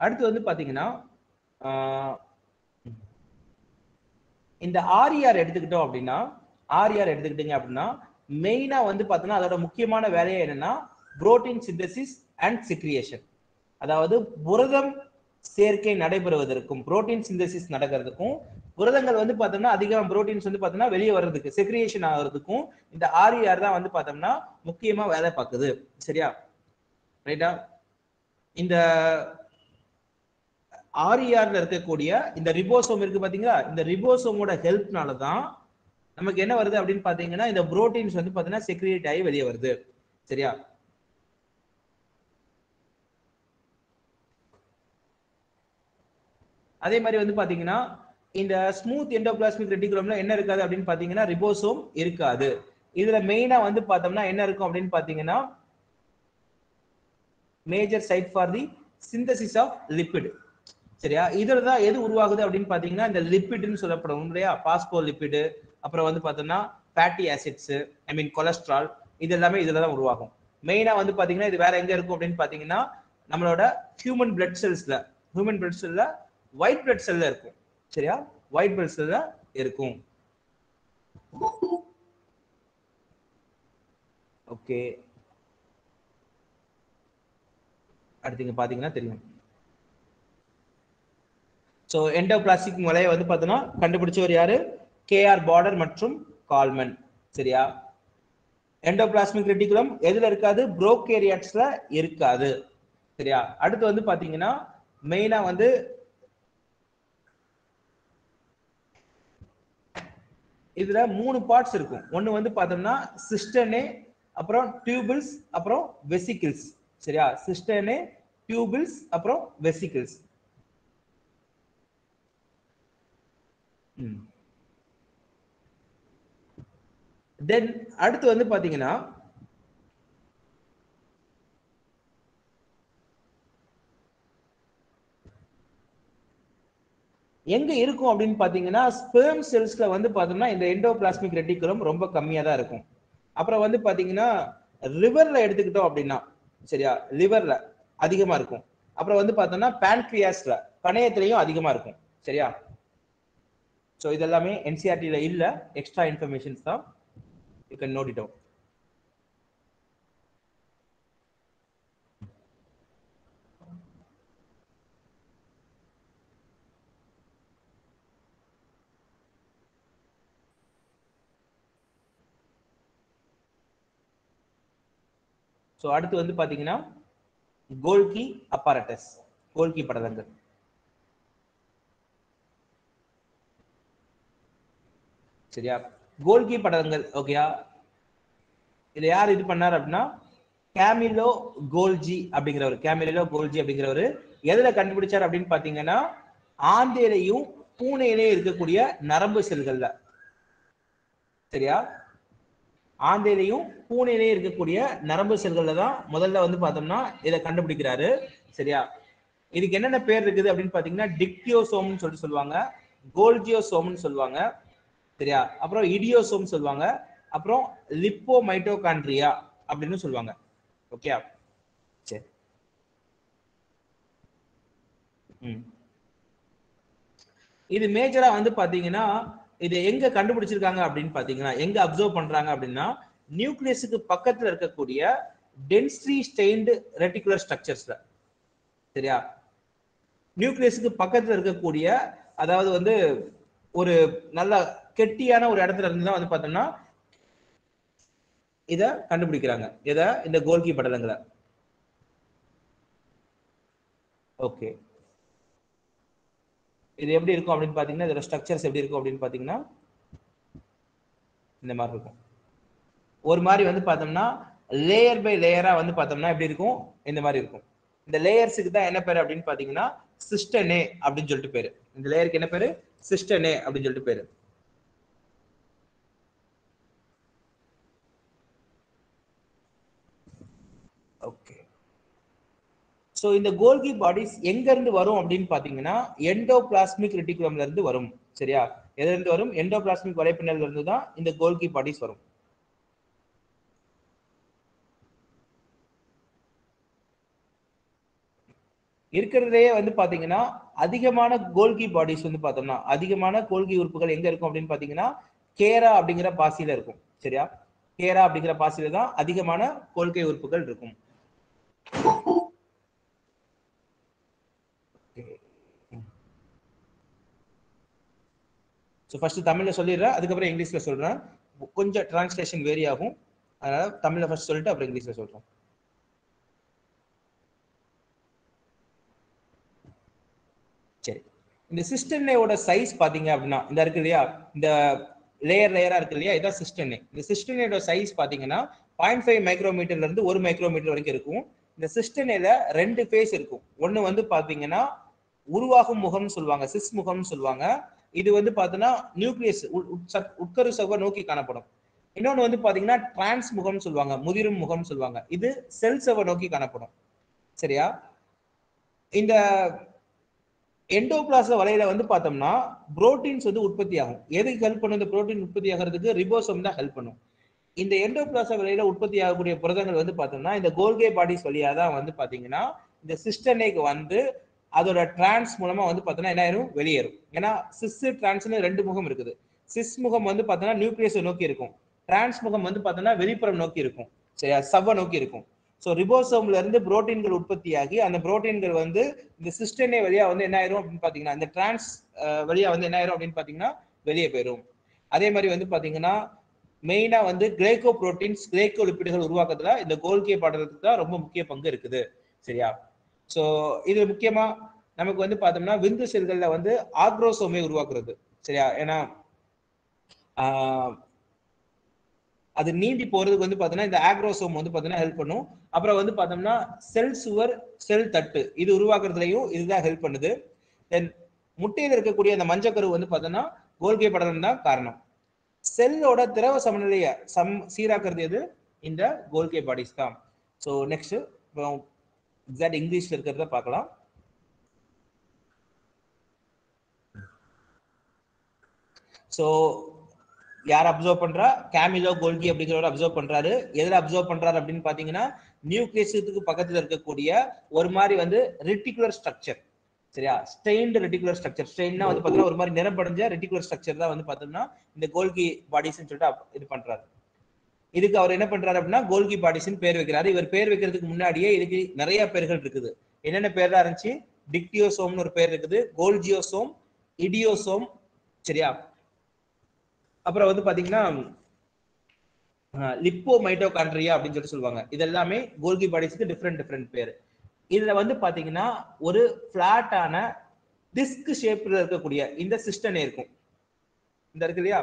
அடுத்து வந்து பாத்தீங்கன்னா இந்த ஆரியார் எடுத்துக்கிட்டோம் அப்படின்னா ஆரியார் எடுத்துக்கிட்டீங்க அப்படின்னா மெயினா வந்து பார்த்தோன்னா அதோட முக்கியமான வேலையை என்னன்னா புரோட்டீன் சிந்தசிஸ் அண்ட் சிக்ரியேஷன் அதாவது புரதம் சேர்க்கை நடைபெறுவதற்கும் புரோட்டீன் சிந்தசிஸ் நடக்கிறதுக்கும் புரதங்கள் வந்து பார்த்தோம்னா அதிகம் புரோட்டீன்ஸ் வந்து பார்த்தோம்னா வெளியே வர்றதுக்கு செக்ரியேஷன் ஆகிறதுக்கும் இந்த ஆர்இஆர் தான் வந்து பார்த்தோம்னா முக்கியமாக வேலை பார்க்குது. சரியா? ரைட்டா இந்த ஆர்இஆர்ல இருக்கக்கூடிய இந்த ரிபோசோம் இருக்கு பாத்தீங்களா? இந்த ரிபோசோமோட ஹெல்ப்னால தான் நமக்கு என்ன வருது அப்படின்னு பாத்தீங்கன்னா இந்த புரோட்டீன்ஸ் வந்து பாத்தீங்கன்னா செக்ரியேட் ஆகி வெளியே வருது. சரியா? அதே மாதிரி வந்து பாத்தீங்கன்னா இந்த ஸ்மூத் எண்டோபிளாஸ்மிக் ரெட்டிகுலம்ல என்ன இருக்காது அப்படின்னு பாத்தீங்கன்னா ரிபோசோம் இருக்காது. இதுல மெயினா வந்து பார்த்தோம்னா என்ன இருக்கும் அப்படின்னு பாத்தீங்கன்னா major site for the synthesis of lipid சரியா? இதுல தான் எது உருவாகுது அப்படின்னு பாத்தீங்கன்னா இந்த லிப்பிட்னு சொல்லப்படும் இல்லையா? பாஸ்போ லிப்பிடு அப்புறம் வந்து பாத்தோம்னா fatty acids I mean cholesterol இது எல்லாமே இதுல தான் உருவாகும் மெயினா வந்து பாத்தீங்கன்னா இது வேற எங்க இருக்கும் அப்படின்னு பாத்தீங்கன்னா நம்மளோட ஹியூமன் பிளட் செல்ஸ்ல ஹியூமன் பிளட் செல்ல ஒயிட் பிளட் செல்ல இருக்கும். சரியா? ஒயிட் பிளட் செல்ல இருக்கும். ஓகே அடுத்து இங்க பாத்தீங்கன்னா தெரியும். ஸோ எண்டோபிளாஸ்டிக் முறையை வந்து பார்த்தோன்னா கண்டுபிடிச்சவர் யாரு? கேஆர் பார்டர் மற்றும் கால்மன் சரியா? எண்டோபிளாஸ்மிக் ரெட்டிகுலம் எதுல இருக்காது? புரோகேரியாட்ஸ்ல இருக்காது. சரியா? அடுத்து வந்து பாத்தீங்கன்னா மெயினா வந்து இதுல மூணு பார்ட்ஸ் இருக்கும். ஒன்னு வந்து பார்த்தோம்னா சிஸ்டனே அப்புறம் டியூபிள்ஸ் அப்புறம் வெசிக்கிள்ஸ் சரியா? சிஸ்டனே டியூபிள்ஸ் அப்புறம் வெசிக்கிள்ஸ் தென் அடுத்து வந்து பாத்தீங்கன்னா எங்க இருக்கும் அப்படின்னு பாத்தீங்கன்னா ஸ்பெர்ம் செல்ஸ்ல வந்து பார்த்தோம்னா இந்த எண்டோபிளாஸ்மிக் ரெட்டிகுலம் ரொம்ப கம்மியா தான் இருக்கும். அப்புறம் வந்து பாத்தீங்கன்னா லிவர்ல எடுத்துக்கிட்டோம் அப்படின்னா சரியா? லிவர்ல அதிகமா இருக்கும். அப்புறம் வந்து பார்த்தோம்னா பேன்க்ரியாஸ்ல கணையத்திலையும் அதிகமா இருக்கும். சரியா? ஸோ இதெல்லாமே என்சிஆர்டியில் இல்ல. எக்ஸ்ட்ரா இன்ஃபர்மேஷன்ஸ் தான். You can note it out so அடுத்து வந்து பாத்தீங்கன்னா கோல்கி அப்பாரட்டஸ் கோல்கி படலங்கள். கோல்கி படங்கள் ஓகேயா இத யார் இது பண்ணார் அப்படின்னா கேமிலோ கோல்ஜி அப்படிங்கிறவர். கேமிலோ கோல்ஜி அப்படிங்கிறவர். எதுல கண்டுபிடிச்சார் அப்படின்னு பாத்தீங்கன்னா ஆந்தையிலையும் பூனையிலையும் இருக்கக்கூடிய நரம்பு செல்கள்ல. சரியா? ஆந்தையிலையும் பூனையிலையும் இருக்கக்கூடிய நரம்பு செல்கள்ல தான் முதல்ல வந்து பார்த்தோம்னா இதை கண்டுபிடிக்கிறாரு. சரியா? இதுக்கு என்னென்ன பேர் இருக்குது அப்படின்னு பாத்தீங்கன்னா டிக்டியோசோம்னு சொல்லிட்டு சொல்லுவாங்க. கோல்ஜியோசோம்னு சொல்லுவாங்க. சரியா? அப்புறம் இடியோசோம் சொல்லுவாங்க. அப்புறம் லிப்போ மைட்டோகான்ட்ரியா அப்படின்னு சொல்லுவாங்க. ஓகே சரி. ம். இது மேஜரா வந்து பாத்தீங்கன்னா இது எங்க கண்டுபிடிச்சிருக்காங்க அப்படின்னு பாத்தீங்கன்னா எங்க அப்சர்வ் பண்றாங்க அப்படின்னா நியூக்ளியஸுக்கு பக்கத்துல இருக்கக்கூடிய டென்ஸ்ட்ரி ஸ்டெயின்டு ரெட்டிகுலர் ஸ்ட்ரக்சர்ஸ்ல சரியா? நியூக்ளியஸுக்கு பக்கத்துல இருக்கக்கூடிய அதாவது வந்து ஒரு நல்ல கெட்டியான ஒரு இடத்துல இருந்து தான் வந்து பார்த்தோம்னா இத கண்டுபிடிக்கிறாங்க. இத இந்த கோல்கி படலங்களை ஓகே இது எப்படி இருக்கும் அப்படின்னு பாத்தீங்கன்னா இதோட ஸ்ட்ரக்சர்ஸ் எப்படி இருக்கும் அப்படின்னு பாத்தீங்கன்னா இந்த மாதிரி இருக்கும். ஒரு மாதிரி வந்து பார்த்தோம்னா லேயர் பை லேயரா வந்து பார்த்தோம்னா எப்படி இருக்கும்? இந்த மாதிரி இருக்கும். இந்த லேயர்ஸுக்கு தான் என்ன பேரு அப்படின்னு பாத்தீங்கன்னா சிஸ்டனே அப்படின்னு சொல்லிட்டு பேரு. இந்த லேயருக்கு என்ன பேரு? சிஸ்டனே அப்படின்னு சொல்லிட்டு பேரு ஓகே ஸோ இந்த கோல்கி பாடிஸ் எங்கேருந்து வரும் அப்படின்னு பார்த்தீங்கன்னா எண்டோபிளாஸ்மிக் ரெட்டிகுலம்ல இருந்து வரும். சரியா? எதுலேருந்து வரும்? எண்டோபிளாஸ்மிக் வலைப்பின்னல்ல இருந்து தான் இந்த கோல்கி பாடிஸ் வரும். இருக்கிறதுலயே வந்து பாத்தீங்கன்னா அதிகமான கோல்கி பாடிஸ் வந்து பார்த்தோம்னா அதிகமான கோல்கி உறுப்புகள் எங்க இருக்கும் அப்படின்னு பாத்தீங்கன்னா கேரா அப்படிங்கிற பாசியில இருக்கும். சரியா? கேரா அப்படிங்கிற பாசியில தான் அதிகமான கோல்கை உறுப்புகள் இருக்கும். ஸோ ஃபர்ஸ்ட் தமிழ்ல சொல்லிடுறேன் அதுக்கப்புறம் இங்கிலீஷ்ல சொல்றேன். கொஞ்சம் டிரான்ஸ்லேஷன் வேரி ஆகும். அதனால தமிழ்ல ஃபர்ஸ்ட் சொல்லிட்டு அப்புறம் இங்கிலீஷ்ல சொல்றேன் சரி. இந்த சிஸ்டனோட சைஸ் பாத்தீங்க அப்படின்னா இந்த இருக்கு இல்லையா? இந்த லேயர் லேயரா இருக்கு இல்லையா? இதான் சிஸ்டனே இந்த சிஸ்டனோட சைஸ் பாத்தீங்கன்னா பாயிண்ட் ஃபைவ் மைக்ரோமீட்டர்ல இருந்து ஒரு மைக்ரோமீட்டர் வரைக்கும் இருக்கும். இந்த சிஸ்டனேல ரெண்டு ஃபேஸ் இருக்கும். ஒன்னு வந்து பாத்தீங்கன்னா உருவாகும் முகம்னு சொல்லுவாங்க சிஸ் முகம்னு சொல்லுவாங்க. இது வந்து பார்த்தீங்கன்னா நியூக்ளியஸ் உட்கரு சவ்வை நோக்கி காணப்படும். இன்னொன்று வந்து பார்த்தீங்கன்னா டிரான்ஸ் முகம்னு சொல்லுவாங்க முதிரும் முகம்னு சொல்லுவாங்க. இது செல் சவ்வை நோக்கி காணப்படும். சரியா? இந்த எண்டோபிளாச வலையில வந்து பார்த்தோம்னா புரோட்டீன்ஸ் வந்து உற்பத்தி ஆகும் எதுக்கு ஹெல்ப் பண்ணும்? இந்த புரோட்டீன் உற்பத்தி ஆகிறதுக்கு ரிபோசோம் தான் ஹெல்ப் பண்ணும். இந்த எண்டோபிளாச வலையில உற்பத்தி ஆகக்கூடிய புரதங்கள் வந்து பார்த்தோம்னா இந்த கோல்கே பாடிஸ் வழியா தான் வந்து பாத்தீங்கன்னா இந்த சிஸ்டனேக்கு வந்து அதோட டிரான்ஸ் மூலமா வந்து பார்த்தோன்னா என்ன ஆயிரும் வெளியேறும். ஏன்னா சிஸ் டிரான்ஸ்னு ரெண்டு முகம் இருக்குது. சிஸ் முகம் வந்து பார்த்தோன்னா நியூக்ளியஸை நோக்கி இருக்கும். டிரான்ஸ் முகம் வந்து பார்த்தோன்னா வெளிப்புறம் நோக்கி இருக்கும். சரியா? சவ்வை நோக்கி இருக்கும். ஸோ ரிபோசோம்ல இருந்து புரோட்டீன்கள் உற்பத்தியாகி அந்த புரோட்டீன்கள் வந்து இந்த சிஸ்டனே வழியா வந்து என்ன ஆயிரும் அப்படின்னு பாத்தீங்கன்னா இந்த டிரான்ஸ் வழியா வந்து என்ன ஆயிரும் அப்படின்னு பாத்தீங்கன்னா வெளியே போயிடும் அதே மாதிரி வந்து பாத்தீங்கன்னா மெயினா வந்து கிரேக்கோ புரோட்டீன்ஸ் கிரேக்கோ லிப்பிடுகள் உருவாக்குறதுல இந்த கோல்கே பாடுறதுக்கு தான் ரொம்ப முக்கிய பங்கு இருக்குது. சரியா? ஸோ இது முக்கியமா நமக்கு வந்து பார்த்தோம்னா விந்து செல்கள்ல வந்து ஆக்ரோசோமை உருவாக்குறது. சரியா? ஏன்னா அது நீந்தி போறதுக்கு வந்து பார்த்தோம்னா இந்த ஆக்ரோசோம் வந்து பார்த்தோம்னா ஹெல்ப் பண்ணும். அப்புறம் வந்து பார்த்தோம்னா செல் சுவர் செல் தட்டு இது உருவாக்குறதுலையும் இதுதான் ஹெல்ப் பண்ணுது. தென் முட்டையில் இருக்கக்கூடிய அந்த மஞ்சக்கரு வந்து பார்த்தோம்னா கோல்கே படலம் தான் காரணம். செல்லோட திரவ சமநிலையை சம் சீராக்குறது எது? இந்த கோல்கே பாடிஸ் தான். ஸோ நெக்ஸ்ட் எக்ஸாக்ட் இங்கிலீஷில் இருக்கிறத பார்க்கலாம். ஸோ யார் அப்சர்வ் பண்றா? கேமிலோ கோல்கி அப்படிங்கிறவர் அப்சர்வ் பண்றாரு. எதில் அப்சர்வ் பண்றாரு அப்படின்னு பாத்தீங்கன்னா நியூக்ளியஸுக்கு பக்கத்தில் இருக்கக்கூடிய ஒரு மாதிரி வந்து ரெட்டிகுலர் ஸ்ட்ரக்சர் சரியா? ஸ்டெயின்டு ரெட்டிகுலர் ஸ்ட்ரக்சர் ஸ்டெயின்னா வந்து பார்த்தீங்கன்னா ஒரு மாதிரி நிறப்படைஞ்ச ரெட்டிகுலர் ஸ்ட்ரக்சர் தான் வந்து பார்த்தோம்னா இந்த கோல்கி பாடிஸ்ன்னு சொல்லிட்டு இது பண்றாரு. இதுக்கு அவர் என்ன பண்றாரு அப்படின்னா கோல்கி பாடிசின் பேர் வைக்கிறாரு. இவர் பேர் வைக்கிறதுக்கு முன்னாடியே இதுக்கு நிறைய பேர்கள் இருக்குது. என்னென்ன பேர்லாம் இருந்துச்சு? டிக்டியோசோம்னு ஒரு பேர் இருக்குது. கோல்ஜியோசோம் இடியோசோம் சரியா? அப்புறம் வந்து பாத்தீங்கன்னா லிப்போ மைட்டோகாண்ட்ரியா அப்படின்னு சொல்லி சொல்லுவாங்க. இது எல்லாமே கோல்கி பாடிஸ்க்கு டிஃப்ரெண்ட் டிஃப்ரெண்ட் பேர். இதுல வந்து பாத்தீங்கன்னா ஒரு பிளாட்டான டிஸ்க் ஷேப்ல இருக்கக்கூடிய இந்த சிஸ்டனே இருக்கும். இந்த இருக்கு இல்லையா?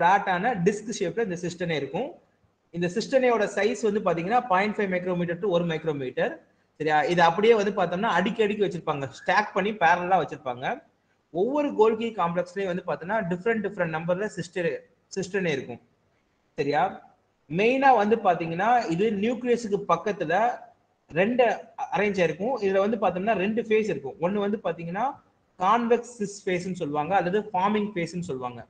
பிளாட்டான டிஸ்க் ஷேப்ல இந்த சிஸ்டனே இருக்கும். இந்த சிஸ்டனையோட சைஸ் வந்து பாத்தீங்கன்னா பாயிண்ட் ஃபைவ் மைக்ரோமீட்டர் டு ஒரு மைக்ரோமீட்டர் சரியா? இது அப்படியே வந்து பார்த்தோம்னா அடிக்கி அடிக்கி வச்சிருப்பாங்க. ஸ்டாக் பண்ணி பேரலா வச்சிருப்பாங்க. ஒவ்வொரு கோல்கி காம்ப்ளெக்ஸ்லயும் வந்து பார்த்தோம்னா டிஃப்ரெண்ட் டிஃப்ரெண்ட் நம்பர்ல சிஸ்டர் சிஸ்டனே இருக்கும். சரியா? மெயினா வந்து பாத்தீங்கன்னா இது நியூக்ளியஸுக்கு பக்கத்துல ரெண்டு அரேஞ்ச் ஆயிருக்கும். இதுல வந்து பார்த்தோம்னா ரெண்டு ஃபேஸ் இருக்கும். ஒன்னு வந்து பாத்தீங்கன்னா கான்வெக்ஸ் சிஸ் ஃபேஸ்ன்னு சொல்லுவாங்க. அல்லது ஃபார்மிங் ஃபேஸ்ன்னு சொல்லுவாங்க.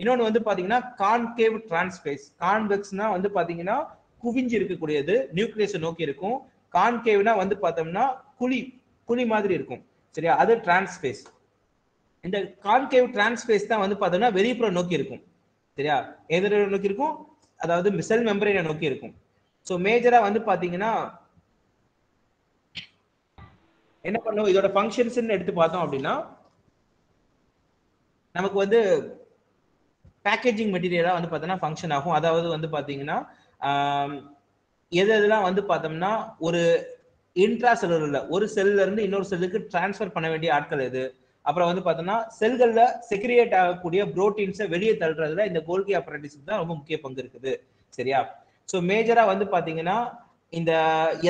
இன்னொன்னு வந்து பாத்தீங்கன்னா கான்கேவ் டிரான்ஸ்பேஸ். கான்வெக்ஸ்னா வந்து பாத்தீங்கன்னா குவிஞ்சு இருக்கக்கூடியது நியூக்ளியஸை நோக்கி இருக்கும். கான்கேவ்னா வந்து பார்த்தோம்னா குழி குழி மாதிரி இருக்கும். சரியா? அது டிரான்ஸ்பேஸ். இந்த கான்கேவ் டிரான்ஸ்பேஸ் தான் வந்து பார்த்தோம்னா வெளிப்புறம் நோக்கி இருக்கும். சரியா? எதிர நோக்கி இருக்கும் அதாவது செல் மெம்பரைனை நோக்கி இருக்கும். ஸோ மேஜரா வந்து பாத்தீங்கன்னா என்ன பண்ணும் இதோட ஃபங்க்ஷன்ஸ் எடுத்து பார்த்தோம் அப்படின்னா நமக்கு வந்து பேக்கேஜிங் மெட்டீரியலாக வந்து பார்த்தோன்னா ஃபங்க்ஷன் ஆகும். அதாவது வந்து பார்த்தீங்கன்னா எது எதுலாம் வந்து பார்த்தோம்னா ஒரு இன்ட்ரா செல்லுல ஒரு செல்ல இருந்து இன்னொரு செல்லுக்கு டிரான்ஸ்ஃபர் பண்ண வேண்டிய ஆட்கள் எது? அப்புறம் வந்து பார்த்தோம்னா செல்கள்ல செக்ரியேட் ஆகக்கூடிய புரோட்டீன்ஸை வெளியே தள்ளுறதுல இந்த கோல்கி அப்ரண்டிஸ்க்கு தான் ரொம்ப முக்கிய பங்கு இருக்குது. சரியா? ஸோ மேஜரா வந்து பார்த்தீங்கன்னா இந்த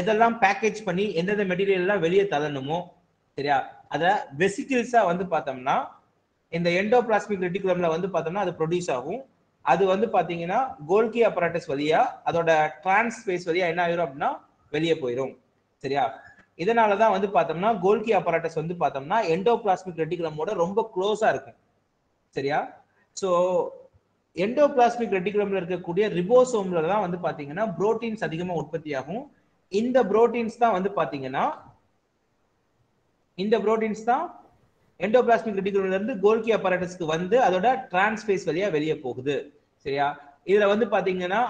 எதெல்லாம் பேக்கேஜ் பண்ணி எந்தெந்த மெட்டீரியல்லாம் வெளியே தள்ளணுமோ சரியா? அதை வெசிக்கிள்ஸா வந்து பார்த்தோம்னா இந்த எண்டோபிளாஸ்மிக் ரெட்டிகுலம்ல வந்து பார்த்தோம்னா அது ப்ரொடியூஸ் ஆகும். அது வந்து பார்த்தீங்கன்னா கோல்கி அப்பராட்டஸ் வழியா அதோட டிரான்ஸ் ஸ்பேஸ் வழியா என்ன ஆயிரும் அப்படின்னா வெளியே போயிடும் சரியா? இதனாலதான் வந்து பார்த்தோம்னா கோல்கி அப்பராட்டஸ் வந்து பார்த்தோம்னா எண்டோபிளாஸ்மிக் ரெட்டிகுலமோட ரொம்ப க்ளோஸா இருக்கும். சரியா? ஸோ எண்டோபிளாஸ்மிக் ரெட்டிகுலம்ல இருக்கக்கூடிய ரிபோசோம்ல தான் வந்து பார்த்தீங்கன்னா புரோட்டீன்ஸ் அதிகமாக உற்பத்தி ஆகும் இந்த புரோட்டீன்ஸ் தான் வந்து பார்த்தீங்கன்னா இந்த புரோட்டீன்ஸ் தான் எண்டோபிளாஸ்மிக் ரெட்டிகுலம்ல இருந்து கோல்கி அப்பரேட்டஸ்க்கு வந்து அதோட டிரான்ஸ்பேஸ் வழியா வெளியே போகுது. சரியா? இதுல வந்து பாத்தீங்கன்னா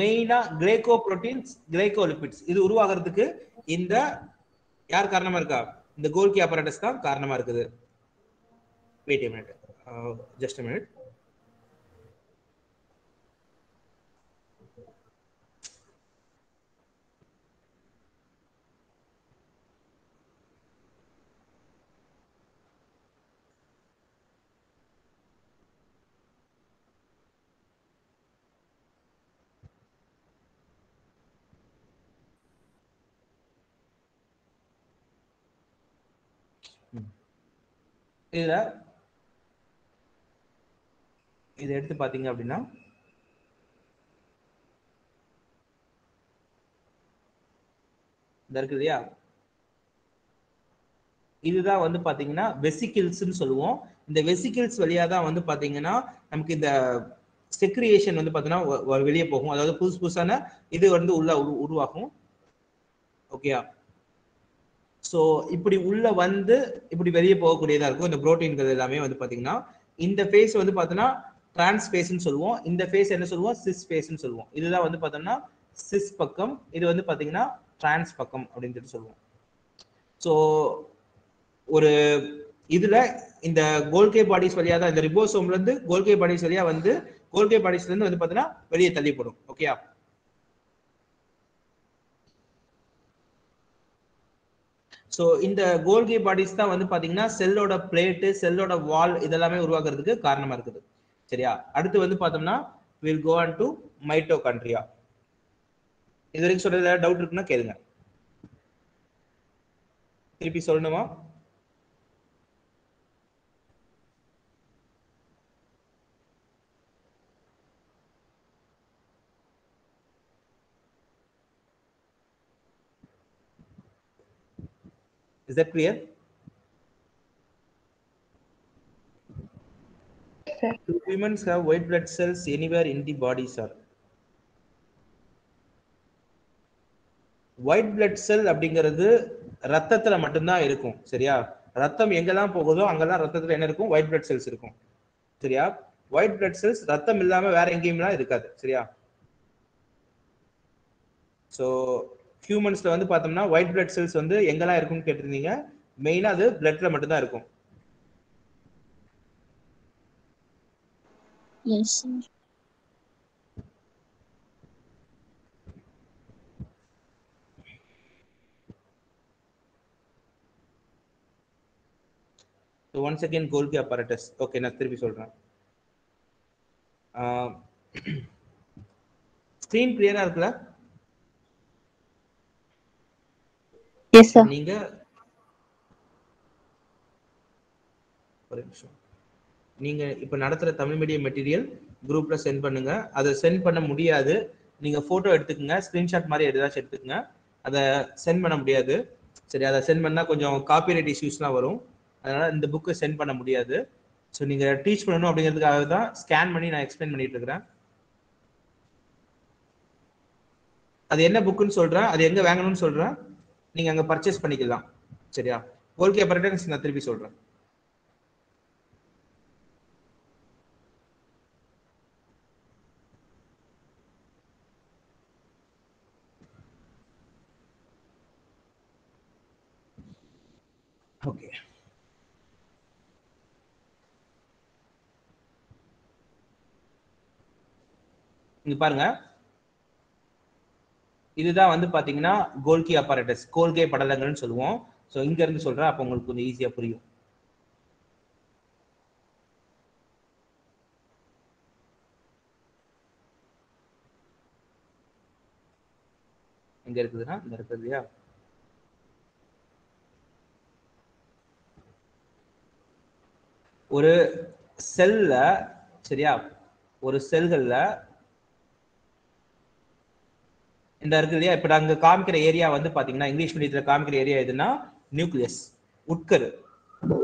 மெயினா கிரேக்கோ புரோட்டீன்ஸ் கிரேக்கோ லிபிட்ஸ் இது உருவாகிறதுக்கு இந்த யார் காரணமா இருக்கா? இந்த கோல்கி அப்பரேட்டஸ் தான் காரணமா இருக்குது. வெயிட் மினிட் ஜஸ்ட் மினிட் இதுல இதை எடுத்து பாத்தீங்க அப்படின்னா இருக்கு இல்லையா? இதுதான் வந்து பாத்தீங்கன்னா வெசிக்கிள்ஸ்னு சொல்லுவோம். இந்த வெசிக்கிள்ஸ் வழியா தான் வந்து பாத்தீங்கன்னா நமக்கு இந்த செக்ரியேஷன் வந்து பாத்தீங்கன்னா வெளியே போகும். அதாவது புதுசு புதுசான இது வந்து உள்ள உருவாகும். ஓகேயா? ஸோ இப்படி உள்ள வந்து இப்படி வெளியே போகக்கூடியதா இருக்கும். இந்த புரோட்டீன்கள் எல்லாமே வந்து பார்த்தீங்கன்னா இந்த ஃபேஸ் வந்து பார்த்தோன்னா டிரான்ஸ் ஃபேஸ்ன்னு சொல்லுவோம். இந்த ஃபேஸ் என்ன சொல்லுவோம்? சிஸ் ஃபேஸ்ன்னு சொல்லுவோம். இதுதான் வந்து பார்த்தோம்னா சிஸ் பக்கம். இது வந்து பார்த்தீங்கன்னா டிரான்ஸ் பக்கம் அப்படின்னு சொல்லிட்டு சொல்லுவோம். ஸோ ஒரு இதுல இந்த கோல்கே பாடிஸ் வழியா தான் இந்த ரிபோசோம்ல இருந்து கோல்கே பாடிஸ் வழியா வந்து கோல்கே பாடிஸ்ல இருந்து வந்து பார்த்தீங்கன்னா வெளியே தள்ளிப்படும். ஓகேயா ஸோ இந்த கோல்கி பாடிஸ் தான் வந்து பாத்தீங்கன்னா செல்லோட பிளேட்டு செல்லோட வால் இதெல்லாமே உருவாக்குறதுக்கு காரணமா இருக்குது. சரியா? அடுத்து வந்து பார்த்தோம்னா will go on to mitochondria இது வரைக்கும் சொல்றது டவுட் இருக்குன்னா கேளுங்க. திருப்பி சொல்லணுமா? Is that clear? Do humans have white blood cells anywhere in the body, sir? White blood cell அப்படிங்கிறது ரத்தத்துல மட்டும்தான் இருக்கும் சரியா? ரத்தம் எங்கெல்லாம் போகுதோ அங்கெல்லாம் ரத்தத்துல என்ன இருக்கும்? ஒயிட் பிளட் செல்ஸ் இருக்கும் சரியா? ஒயிட் பிளட் செல்ஸ் ரத்தம் இல்லாம வேற எங்கேயும்லாம் இருக்காது சரியா? ஸோ ஹியூமன்ஸ்ல வந்து பார்த்தோம்னா ஒயிட் பிளட் செல்ஸ் வந்து எங்கெல்லாம் இருக்கும்னு கேட்டிருந்தீங்க? மெயினா அது பிளட்ல மட்டும்தான் இருக்கும். Once again Golgi apparatus. Okay நான் திருப்பி சொல்றேன். ஸ்க்ரீன் கிளியரா இருக்குல்ல? நீங்க ஒரு நிமிஷம். நீங்க இப்ப நடத்துற தமிழ் மீடியம் மெட்டீரியல் குரூப்ல சென்ட் பண்ணுங்க. அதை சென்ட் பண்ண முடியாது. நீங்க போட்டோ எடுத்துக்கங்க. ஸ்கிரீன்ஷாட் மாதிரி ஏதாச்சும் எடுத்துக்கங்க. அதை சென்ட் பண்ண முடியாது. சரி அதை சென்ட் பண்ணா கொஞ்சம் காப்பிரைட் இஷ்யூஸ்லாம் வரும். அதனால இந்த புக்கை சென்ட் பண்ண முடியாது. ஸோ நீங்க டீச் பண்ணணும் அப்படிங்கிறதுக்காக தான் ஸ்கேன் பண்ணி நான் எக்ஸ்பிளைன் பண்ணிட்டு இருக்கிறேன். அது என்ன புக்குன்னு சொல்றேன். அது எங்க வாங்கணும்னு சொல்றேன். நீங்க அங்க பர்ச்சேஸ் பண்ணிக்கலாம். சரியா? கோல்கி அப்பரேட்டர்ஸ் நான் திருப்பி சொல்றேன். ஓகே இங்க பாருங்க. இதுதான் வந்து பாத்தீங்கன்னா கோல்கி அப்பாரட்டஸ் கோல்கே படலங்கள்னு சொல்லுவோம். ஸோ இங்க இருந்து சொல்றேன் அப்போ உங்களுக்கு கொஞ்சம் ஈஸியா புரியும். எங்க இருக்குதுன்னா இந்த இருக்குது இல்லையா? ஒரு செல்ல சரியா? ஒரு செல்கள்ல இந்த இருக்கு இல்லையா? இப்ப நாங்க காமிக்கிற ஏரியா வந்து பாத்தீங்கன்னா இங்கிலீஷ் மீடியத்துல காமிக்கிற ஏரியா எதுனா நியூக்ளியஸ் உட்கரு.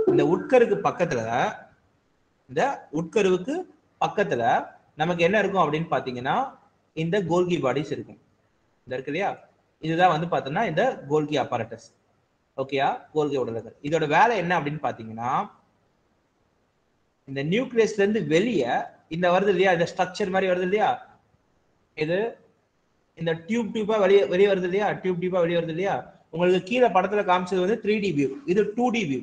இந்த உட்கருக்கு பக்கத்துல இந்த உட்கருவுக்கு பக்கத்துல நமக்கு என்ன இருக்கும் அப்படின்னு பாத்தீங்கன்னா இந்த கோல்கி பாடிஸ் இருக்கும். இந்த இருக்கு இல்லையா? இதுதான் வந்து பார்த்தோம்னா இந்த கோல்கி apparatus. ஓகேயா கோல்கி உடல்கள் இதோட வேலை என்ன அப்படின்னு பாத்தீங்கன்னா இந்த நியூக்ளியஸ்ல இருந்து வெளியே இந்த வருது இல்லையா? இந்த ஸ்ட்ரக்சர் மாதிரி வருது இல்லையா? இது இந்த டியூப் டியூபா வெளியே வெளியே வருது இல்லையா? டியூப் டியூபா வெளியே வருது இல்லையா? உங்களுக்கு கீழே படத்துல காமிச்சது வந்து த்ரீ டி வியூ இது டூ டி வியூ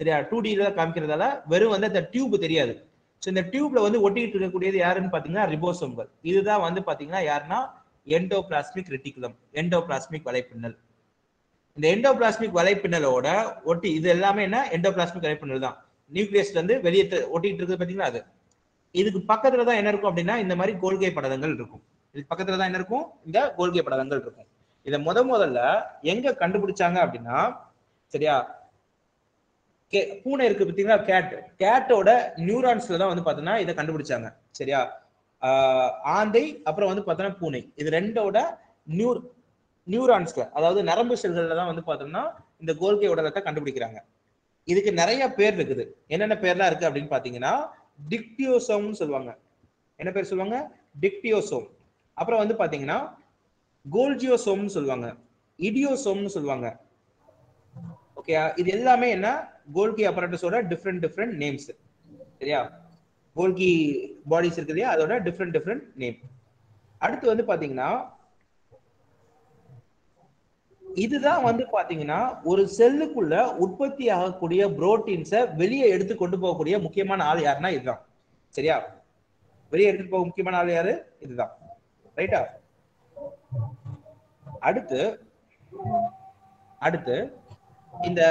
சரியா? டூ டில காமிக்கிறதால வெறும் வந்து அந்த டியூப் தெரியாது. ஸோ இந்த டியூப்ல வந்து ஒட்டிக்கிட்டு இருக்கக்கூடியது யாருன்னு பாத்தீங்கன்னா ரிபோசோம்கள். இதுதான் வந்து பாத்தீங்கன்னா யாருன்னா? எண்டோபிளாஸ்மிக் ரெட்டிகுலம் எண்டோபிளாஸ்மிக் வலைப்பின்னல். இந்த எண்டோபிளாஸ்மிக் வலைப்பின்னலோட ஒட்டி இது எல்லாமே என்ன? எண்டோபிளாஸ்மிக் வலைப்பின்னல் தான். நியூக்ளியஸ்ல இருந்து வெளியே ஒட்டிட்டு இருக்குது பாத்தீங்களா அது? இதுக்கு பக்கத்துல தான் என்ன இருக்கும் அப்படின்னா இந்த மாதிரி கோல்கை படலங்கள் இருக்கும். இதுக்கு பக்கத்துல தான் என்ன இருக்கும்? இந்த கோல்கை படலங்கள் இருக்கும். இதை முத முதல்ல எங்க கண்டுபிடிச்சாங்க அப்படின்னா சரியா? கே பூனை இருக்கு பாத்தீங்கன்னா கேட் கேட்டோட நியூரான்ஸ்ல தான் வந்து பார்த்தோன்னா இதை கண்டுபிடிச்சாங்க. சரியா? ஆஹ் ஆந்தை அப்புறம் வந்து பார்த்தோன்னா பூனை. இது ரெண்டோட நியூ நியூரான்ஸ்ல அதாவது நரம்பு செல்கள்ல தான் வந்து பார்த்தோம்னா இந்த கோல்கே உடலத்தை கண்டுபிடிக்கிறாங்க. இதுக்கு நிறைய பேர் இருக்குது. என்னென்ன பேர்லாம் இருக்கு அப்படின்னு பார்த்தீங்கன்னா டிக்டியோசோம்னு சொல்லுவாங்க. என்ன பேர் சொல்லுவாங்க? டிக்டியோசோம். அப்புறம் வந்து பார்த்தீங்கன்னா கோல்ஜியோசோம்னு சொல்லுவாங்க. இடியோசோம்னு சொல்லுவாங்க. ஓகே இது எல்லாமே என்ன? கோல்கி அப்பரேட்டஸோட டிஃப்ரெண்ட் டிஃப்ரெண்ட் நேம்ஸ் சரியா? கோல்கி பாடிஸ் இருக்கு இல்லையா? அதோட டிஃப்ரெண்ட் டிஃப்ரெண்ட் நேம் அடுத்து வந்து பாத்தீங்கன்னா இதுதான் வந்து பாத்தீங்கன்னா ஒரு செல்லுக்குள்ள உற்பத்தி ஆகக்கூடிய புரோட்டீன்ஸை வெளியே எடுத்து கொண்டு போகக்கூடிய முக்கியமான ஆள் யாருன்னா இதுதான். சரியா? வெளியே எடுத்துட்டு போக முக்கியமான ஆள் யாரு? இதுதான். ரைட்டா அடுத்து அடுத்து இந்த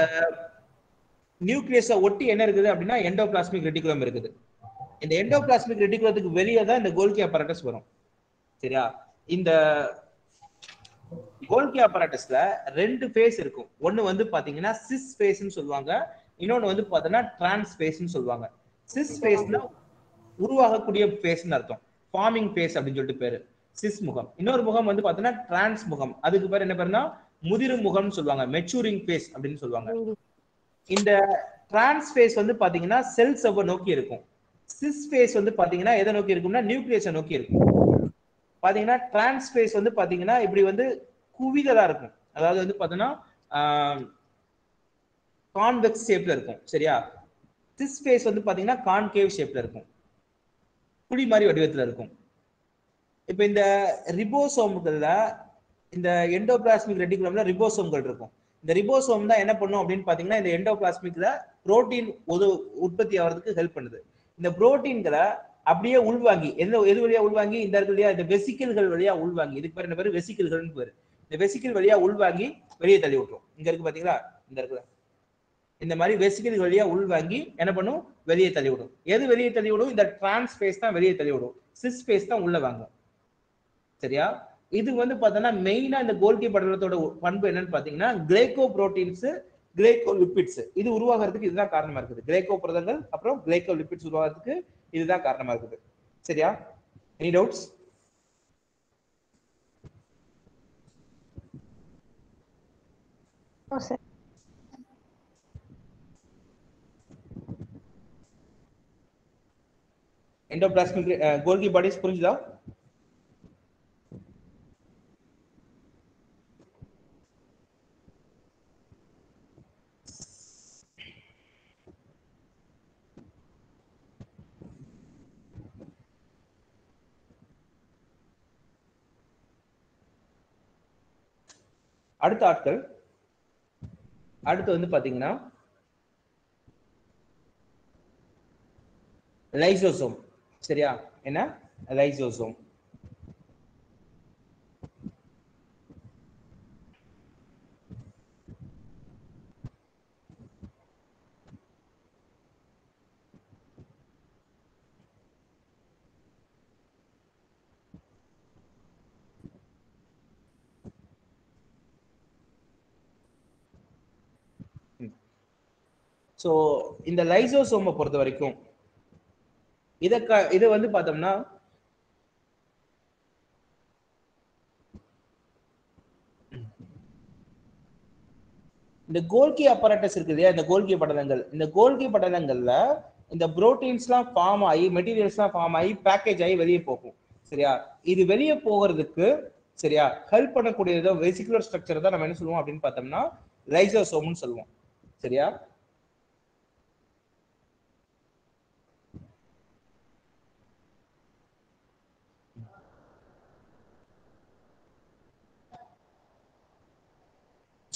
நியூக்ளியஸ ஒட்டி என்ன இருக்குது அப்படின்னா எண்டோபிளாஸ்மிக் ரெட்டிகுலம் இருக்குது. இந்த எண்டோபிளாஸ்மிக் ரெட்டிகுலத்துக்கு வெளியே தான் இந்த கோல்கி அப்பaratus வரும். சரியா? இந்த கோல்கி அப்பaratusல ரெண்டு ஃபேஸ் இருக்கும். ஒன்னு வந்து பாத்தீங்கன்னா சிஸ் ஃபேஸ்னு சொல்லுவாங்க. இன்னொன்னு வந்து பாத்தீங்கன்னா டிரான்ஸ் ஃபேஸ்னு சொல்லுவாங்க. சிஸ் ஃபேஸ்னா உருவாகக்கூடிய ஃபேஸ்னு அர்த்தம். ஃபார்மிங் ஃபேஸ் அப்படின்னு சொல்லிட்டு பேரு. சிஸ் முகம். இன்னொரு முகம் வந்து பாத்தீங்கன்னா டிரான்ஸ் முகம். அதுக்கு பேர் என்ன பேருன்னா முதிரும் முகம்னு சொல்லுவாங்க. மெச்சூரிங் ஃபேஸ் அப்படின்னு சொல்லுவாங்க. இந்த டிரான்ஸ் ஃபேஸ் வந்து பாத்தீங்கன்னா செல் செவ்வ நோக்கி இருக்கும். சிஸ் ஃபேஸ் வந்து பாத்தீங்கன்னா எதை நோக்கி இருக்கும்னா நியூக்ளியஸை நோக்கி இருக்கும். பாத்தீங்கன்னா டிரான்ஸ் ஃபேஸ் வந்து பாத்தீங்கன்னா இப்படி வந்து குவிதலா இருக்கும். அதாவது வந்து பாத்தீங்கன்னா கான்வெக்ஸ் ஷேப்ல இருக்கும். சரியா? சிஸ் ஃபேஸ் வந்து பாத்தீங்கன்னா கான்கேவ் ஷேப்ல இருக்கும். குழி மாதிரி வடிவத்துல இருக்கும். இப்போ இந்த ரிபோசோம்கள்ல இந்த எண்டோபிளாஸ்மிக் ரெட்டிகுலம்ல ரிபோசோம்கள் இருக்கும். இந்த ரிபோசோம் தான் என்ன பண்ணும் அப்படின்னு பாத்தீங்கன்னா இந்த எண்டோபிளாஸ்மிக்ல புரோட்டீன் உது உற்பத்தி ஆகிறதுக்கு ஹெல்ப் பண்ணுது. இந்த புரோட்டீன்களை அப்படியே உள்வாங்கி எந்த எது வழியா உள்வாங்கி? இந்த வழியா இந்த வெசிக்கிள்கள் வழியா உள்வாங்கி. இதுக்கு பேர் என்ன பேரு? வெசிக்கிள்கள்னு பேரு. இந்த வெசிக்கிள் வழியா உள்வாங்கி வெளியே தள்ளி விட்டுரும். இங்க இருக்கு பாத்தீங்களா? இந்த இருக்குல்ல இந்த மாதிரி வெசிக்கிள் வழியா உள்வாங்கி என்ன பண்ணும்? வெளியே தள்ளி விடும். எது வெளியே தள்ளி விடும்? இந்த டிரான்ஸ் ஃபேஸ் தான் வெளியே தள்ளி விடும். சிஸ் ஃபேஸ் தான் உள்ள வாங்கும். சரியா? இது வந்து பார்த்தோன்னா மெயினா இந்த கோல்கி படலத்தோட பண்பு என்னன்னு பாத்தீங்கன்னா கிளைகோ புரோட்டீன்ஸ் கிளைகோ லிப்பிட்ஸ் இது உருவாகிறதுக்கு இதுதான் காரணமா இருக்குது. கிளைகோ புரதங்கள் அப்புறம் கிளைகோ லிப்பிட்ஸ் உருவாகிறதுக்கு இதுதான் காரணமா இருக்குது. சரியா? Any doubts endoplasmic Golgi bodies புரிஞ்சுதா? அடுத்த ஆட்கள். அடுத்து வந்து பாத்தீங்கன்னா லைசோசோம். சரியா? என்ன? லைசோசோம். ஸோ இந்த லைசோசோமை பொறுத்த வரைக்கும் இதை க இதை வந்து பார்த்தோம்னா இந்த கோல்கி அப்பரட்டஸ் இருக்கு இல்லையா? இந்த கோல்கி படலங்கள் இந்த கோல்கி படலங்கள்ல இந்த புரோட்டீன்ஸ்லாம் ஃபார்ம் ஆகி மெட்டீரியல்ஸ்லாம் ஃபார்ம் ஆகி பேக்கேஜ் ஆகி வெளியே போகும். சரியா? இது வெளியே போகிறதுக்கு சரியா? ஹெல்ப் பண்ணக்கூடியதோ வெசிகுலர் ஸ்ட்ரக்சர் தான் நம்ம என்ன சொல்லுவோம் அப்படின்னு பார்த்தோம்னா லைசோசோம்னு சொல்லுவோம். சரியா?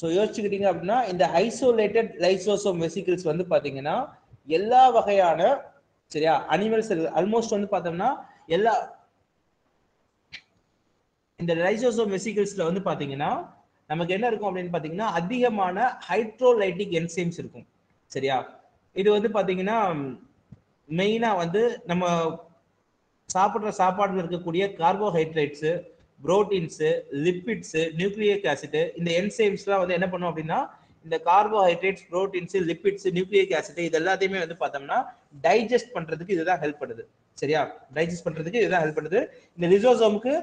ஸோ யோசிச்சுக்கிட்டீங்க அப்படின்னா இந்த ஐசோலேட்டட் லைசோசோம் வெசிக்கிள்ஸ் வந்து பார்த்தீங்கன்னா எல்லா வகையான சரியா அனிமல் செல் ஆல்மோஸ்ட் வந்து பார்த்தோம்னா எல்லா இந்த லைசோசோம் வெசிக்கிள்ஸ்ல வந்து பாத்தீங்கன்னா நமக்கு என்ன இருக்கும் அப்படின்னு பார்த்தீங்கன்னா அதிகமான ஹைட்ரோலைட்டிக் என்சைம்ஸ் இருக்கும். சரியா? இது வந்து பார்த்தீங்கன்னா மெயினாக வந்து நம்ம சாப்பிட்ற சாப்பாடுல இருக்கக்கூடிய carbohydrates proteins lipids nucleic acid இந்த என்சைம்ஸ்லாம் வந்து என்ன பண்ணும் அப்படின்னா இந்த carbohydrates proteins lipids nucleic acid இது எல்லாத்தையுமே வந்து பார்த்தோம்னா டைஜஸ்ட் பண்றதுக்கு இதுதான் ஹெல்ப் பண்ணுது. சரியா? டைஜஸ்ட் பண்றதுக்கு இதுதான் ஹெல்ப் பண்ணுது. இந்த லிசோசோமுக்கு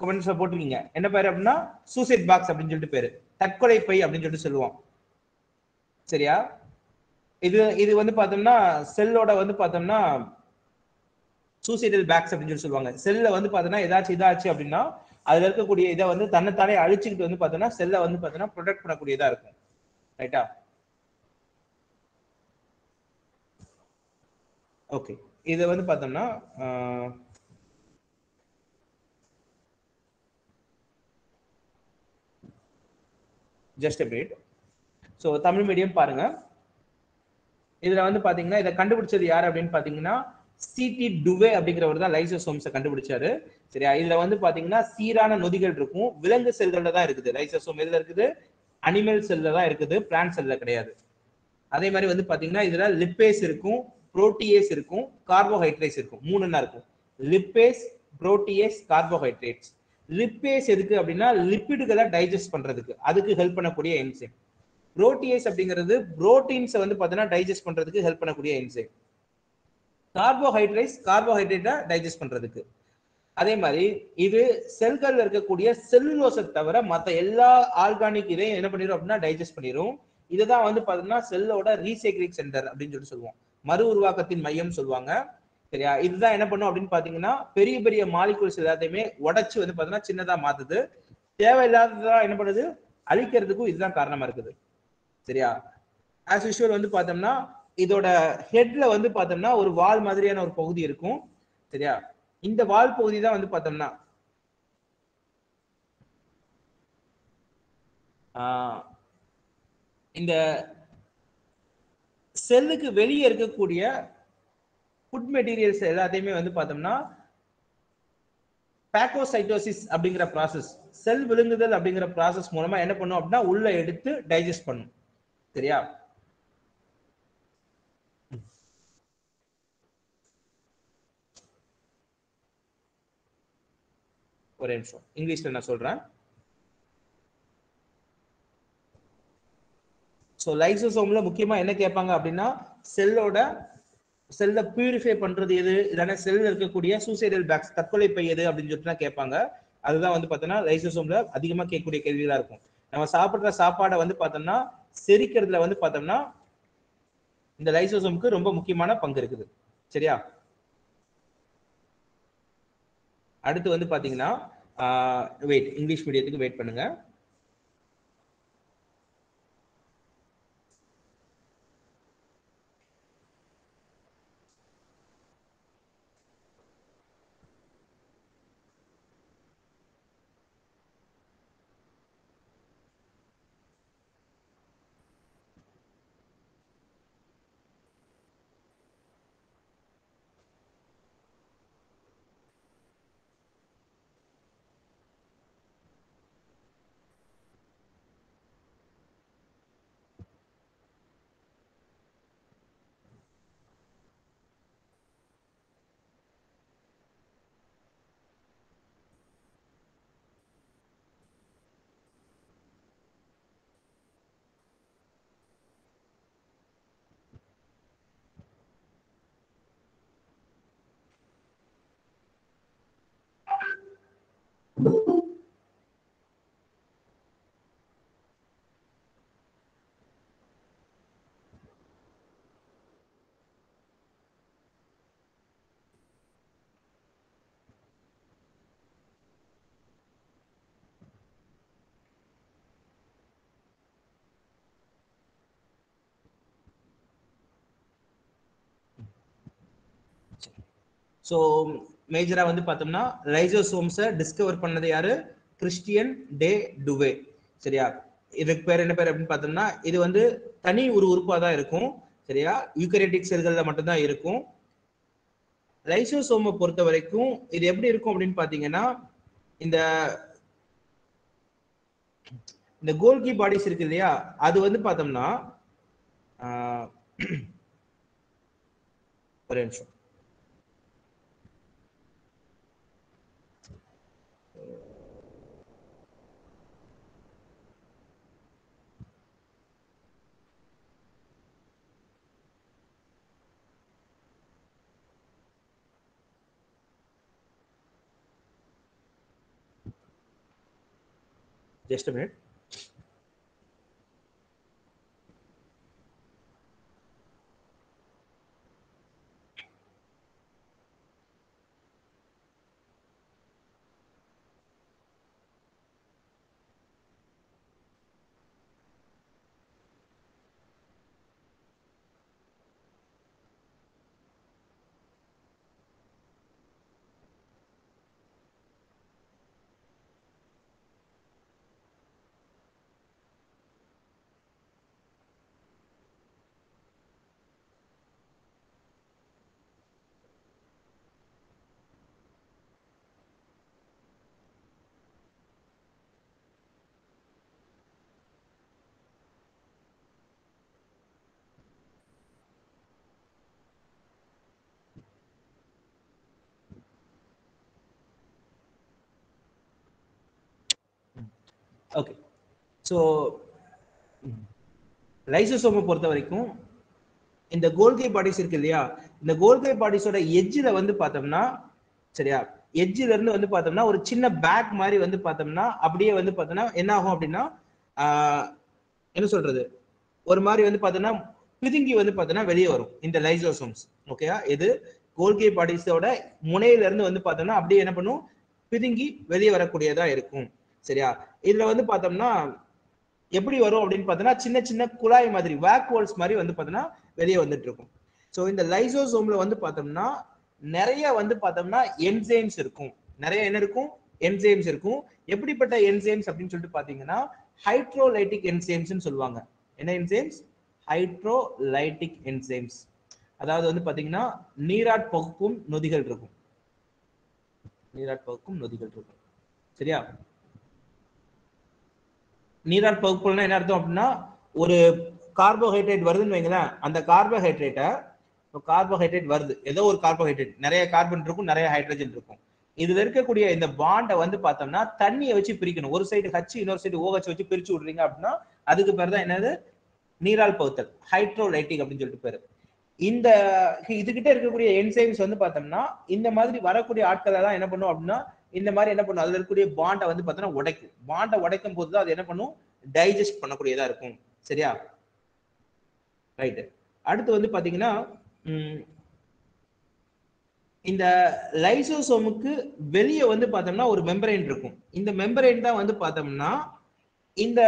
கமெண்ட்ஸ்ல போட்டிருக்கீங்க. என்ன பேர் அப்படின்னா சூசைட் பாக்ஸ் அப்படின்னு சொல்லிட்டு பேரு. தற்கொலை பை அப்படின்னு சொல்லிட்டு சொல்லுவோம். சரியா? இது இது வந்து பார்த்தோம்னா செல்லோட வந்து பார்த்தோம்னா சூசைடல் பேக்ஸ் அப்படின்னு சொல்லி சொல்லுவாங்க. செல்ல வந்து பாத்தீங்கன்னா ஏதாச்சும் இதாச்சு அப்படின்னா அதுல இருக்கக்கூடிய இதை வந்து தன்னைத்தானே அழிச்சுக்கிட்டு வந்து பார்த்தோம்னா செல்லை வந்து பாத்தீங்கன்னா ப்ரொடெக்ட் பண்ணக்கூடியதா இருக்கும். ரைட்டா ஓகே இதை வந்து பார்த்தோம்னா just update so Tamil medium பாருங்க. இதில் வந்து பார்த்தீங்கன்னா இதை கண்டுபிடிச்சது யார் அப்படின்னு பார்த்தீங்கன்னா சிடி டுவே அப்படிங்கிறவர் தான் லைசோசோம்ஸை கண்டுபிடிச்சாரு. சரியா? இதுல வந்து பாத்தீங்கன்னா சீரான நொதிகள் இருக்கும். விலங்கு செல்கள்ல தான் இருக்குது. லைசோசோம் எதுல இருக்குது? அனிமல் செல்ல தான் இருக்குது. பிளான்ட் செல்ல கிடையாது. அதே மாதிரி வந்து பாத்தீங்கன்னா இதுல லிப்பேஸ் இருக்கும் புரோட்டியேஸ் இருக்கும் கார்போஹைட்ரேட்ஸ் இருக்கும். மூணு என்ன இருக்கும்? லிப்பேஸ் புரோட்டியேஸ் கார்போஹைட்ரேட்ஸ் லிப்பேஸ் எதுக்கு அப்படின்னா லிப்பிடுகளை டைஜஸ்ட் பண்றதுக்கு. அதுக்கு ஹெல்ப் பண்ணக்கூடிய என்சைம் புரோட்டியேஸ் அப்படிங்கிறது புரோட்டீன்ஸை வந்து பார்த்தீங்கன்னா டைஜஸ்ட் பண்றதுக்கு ஹெல்ப் பண்ணக்கூடிய என்சைம் கார்போஹைட்ரேட்ஸ் கார்போஹைட்ரேட்டை டைஜஸ்ட் பண்றதுக்கு. அதே மாதிரி இது செல்களில் இருக்கக்கூடிய செல்லுலோஸை தவிர மற்ற எல்லா ஆர்கானிக் இதையும் என்ன பண்ணிடும் அப்படின்னா டைஜஸ்ட் பண்ணிடும் இதுதான் வந்து பாத்தீங்கன்னா செல்லோட ரீசைக்ளிங் சென்டர் அப்படின்னு சொல்லி சொல்லுவோம். மறு உருவாக்கத்தின் மையம் சொல்லுவாங்க. சரியா? இதுதான் என்ன பண்ணும் அப்படின்னு பாத்தீங்கன்னா பெரிய பெரிய மாலிகுல்ஸ் எல்லாத்தையுமே உடச்சு வந்து பாத்தீங்கன்னா சின்னதா மாத்துது. தேவையில்லாததா என்ன பண்ணுது? அழிக்கிறதுக்கும் இதுதான் காரணமா இருக்குது. சரியா? ஆஸ் யூஷுவல் வந்து பார்த்தோம்னா இதோட ஹெட்ல வந்து பார்த்தோம்னா ஒரு வால் மாதிரியான ஒரு பகுதி இருக்கும். சரியா? இந்த வால் பகுதி தான் வந்து பார்த்தோம்னா இந்த செல்லுக்கு வெளியே இருக்கக்கூடிய ஃபுட் மெட்டீரியல்ஸ் எல்லாத்தையுமே வந்து பார்த்தோம்னா பேக்கோசைட்டோசிஸ் அப்படிங்கிற ப்ராசஸ் செல் விழுங்குதல் அப்படிங்கிற ப்ராசஸ் மூலமா என்ன பண்ணும் அப்படின்னா உள்ள எடுத்து டைஜஸ்ட் பண்ணும். சரியா? ஒரு நிமிஷம் இங்கிலீஷ்ல நான் சொல்றேன். ஸோ லைசோசோம்ல முக்கியமா என்ன கேட்பாங்க அப்படின்னா செல்லோட செல்லை பியூரிஃபை பண்றது எது? இல்லைன்னா செல்ல இருக்கக்கூடிய சூசைடல் பேக்ஸ் தற்கொலை பை எது அப்படின்னு சொல்லிட்டு கேட்பாங்க. அதுதான் வந்து பார்த்தோன்னா லைசோசோம்ல அதிகமா கேட்கக்கூடிய கேள்விகளாக இருக்கும். நம்ம சாப்பிடுற சாப்பாடை வந்து பார்த்தோம்னா செரிக்கிறதுல வந்து பார்த்தோம்னா இந்த லைசோசோமுக்கு ரொம்ப முக்கியமான பங்கு இருக்குது. சரியா? அடுத்து வந்து பார்த்தீங்கன்னா வெயிட் இங்கிலீஷ் மீடியத்துக்கு வெயிட் பண்ணுங்கள் ஸோ மேஜராக வந்து பார்த்தோம்னா லைசோசோம்ஸை டிஸ்கவர் பண்ணது யாரு? கிறிஸ்டியன் டே டுவே சரியா? இதுக்கு பேர் என்ன பேர் அப்படின்னு பார்த்தோம்னா இது வந்து தனி ஒரு உறுப்பாக தான் இருக்கும். சரியா? யூக்கரேட்டிக் செல்களில் மட்டும்தான் இருக்கும். லைசோசோமை பொறுத்த வரைக்கும் இது எப்படி இருக்கும் அப்படின்னு பார்த்தீங்கன்னா இந்த இந்த கோல்கி பாடிஸ் இருக்கு இல்லையா? அது வந்து பார்த்தோம்னா ஆஹ், ஒரே நிமிஷம். ஜஸ்ட் மினிட் ஓகே ஸோ லைசோசோமை பொறுத்த வரைக்கும் இந்த கோல்கை பாடிஸ் இருக்கு இல்லையா? இந்த கோல்கை பாடிஸோட எஜ்ஜில் வந்து பார்த்தோம்னா சரியா? எட்ஜில இருந்து வந்து பார்த்தோம்னா ஒரு சின்ன பேக் மாதிரி வந்து பார்த்தோம்னா அப்படியே வந்து பார்த்தோம்னா என்ன ஆகும் அப்படின்னா என்ன சொல்றது? ஒரு மாதிரி வந்து பார்த்தோம்னா பிதுங்கி வந்து பார்த்தோம்னா வெளியே வரும் இந்த லைசோசோம்ஸ். ஓகேயா இது கோல்கை பாடிஸோட முனையில இருந்து வந்து பார்த்தோம்னா அப்படியே என்ன பண்ணும்? பிதுங்கி வெளியே வரக்கூடியதா இருக்கும். சரியா? இதுல வந்து பார்த்தோம்னா எப்படி வரும் அப்படின்னு பார்த்தோம்னா சின்ன சின்ன குழாய் மாதிரி வேக் வால்ஸ் மாதிரி வந்து பார்த்தோம்னா வெளியே வந்துட்டு இருக்கும். ஸோ இந்த லைசோசோம்ல வந்து பார்த்தோம்னா நிறைய வந்து பார்த்தோம்னா என்சைம்ஸ் இருக்கும். நிறைய என்ன இருக்கும்? என்சைம்ஸ் இருக்கும். எப்படிப்பட்ட என்சைம்ஸ் அப்படின்னு சொல்லிட்டு பார்த்தீங்கன்னா ஹைட்ரோலைட்டிக் என்சைம்ஸ்னு சொல்லுவாங்க. என்ன என்சைம்ஸ் ஹைட்ரோலைட்டிக் என்சைம்ஸ் அதாவது வந்து பார்த்தீங்கன்னா நீராட் பகுக்கும் நொதிகள் இருக்கும். நீராட் பகுக்கும் நொதிகள் இருக்கும். சரியா? நீராட் பகுப்புனா என்ன அர்த்தம் அப்படின்னா ஒரு கார்போஹைட்ரேட் வருதுன்னு வைங்களேன் அந்த கார்போஹைட்ரேட்டை இப்போ கார்போஹைட்ரேட் வருது. ஏதோ ஒரு கார்போஹைட்ரேட் நிறைய கார்பன் இருக்கும் நிறைய ஹைட்ரஜன் இருக்கும். இதுல இருக்கக்கூடிய இந்த பாண்டை வந்து பார்த்தோம்னா தண்ணியை வச்சு பிரிக்கணும். ஒரு சைடு ஹச் இன்னொரு சைடு ஓஹச் வச்சு பிரிச்சு விடுறீங்க அப்படின்னா அதுக்கு பேர் தான் என்னது? நீரால் பகுத்தல். ஹைட்ரோலைட்டிக் அப்படின்னு சொல்லிட்டு பேரு. இந்த இதுகிட்ட இருக்கக்கூடிய என்சைம்ஸ் வந்து பார்த்தோம்னா இந்த மாதிரி வரக்கூடிய ஆட்களை தான் என்ன பண்ணும் அப்படின்னா இந்த மாதிரி என்ன பண்ணும்? அதுல இருக்கக்கூடிய பாண்டை வந்து பார்த்தோன்னா உடைக்கும். பாண்டை உடைக்கும் போது தான் அது என்ன பண்ணும்? டைஜஸ்ட் பண்ணக்கூடியதா இருக்கும். சரியா? ரைட்டு அடுத்து வந்து பாத்தீங்கன்னா இந்த லைசோசோமுக்கு வெளியே வந்து பார்த்தோம்னா ஒரு மெம்பரைன் இருக்கும். இந்த மெம்பரைன் தான் வந்து பார்த்தோம்னா இந்த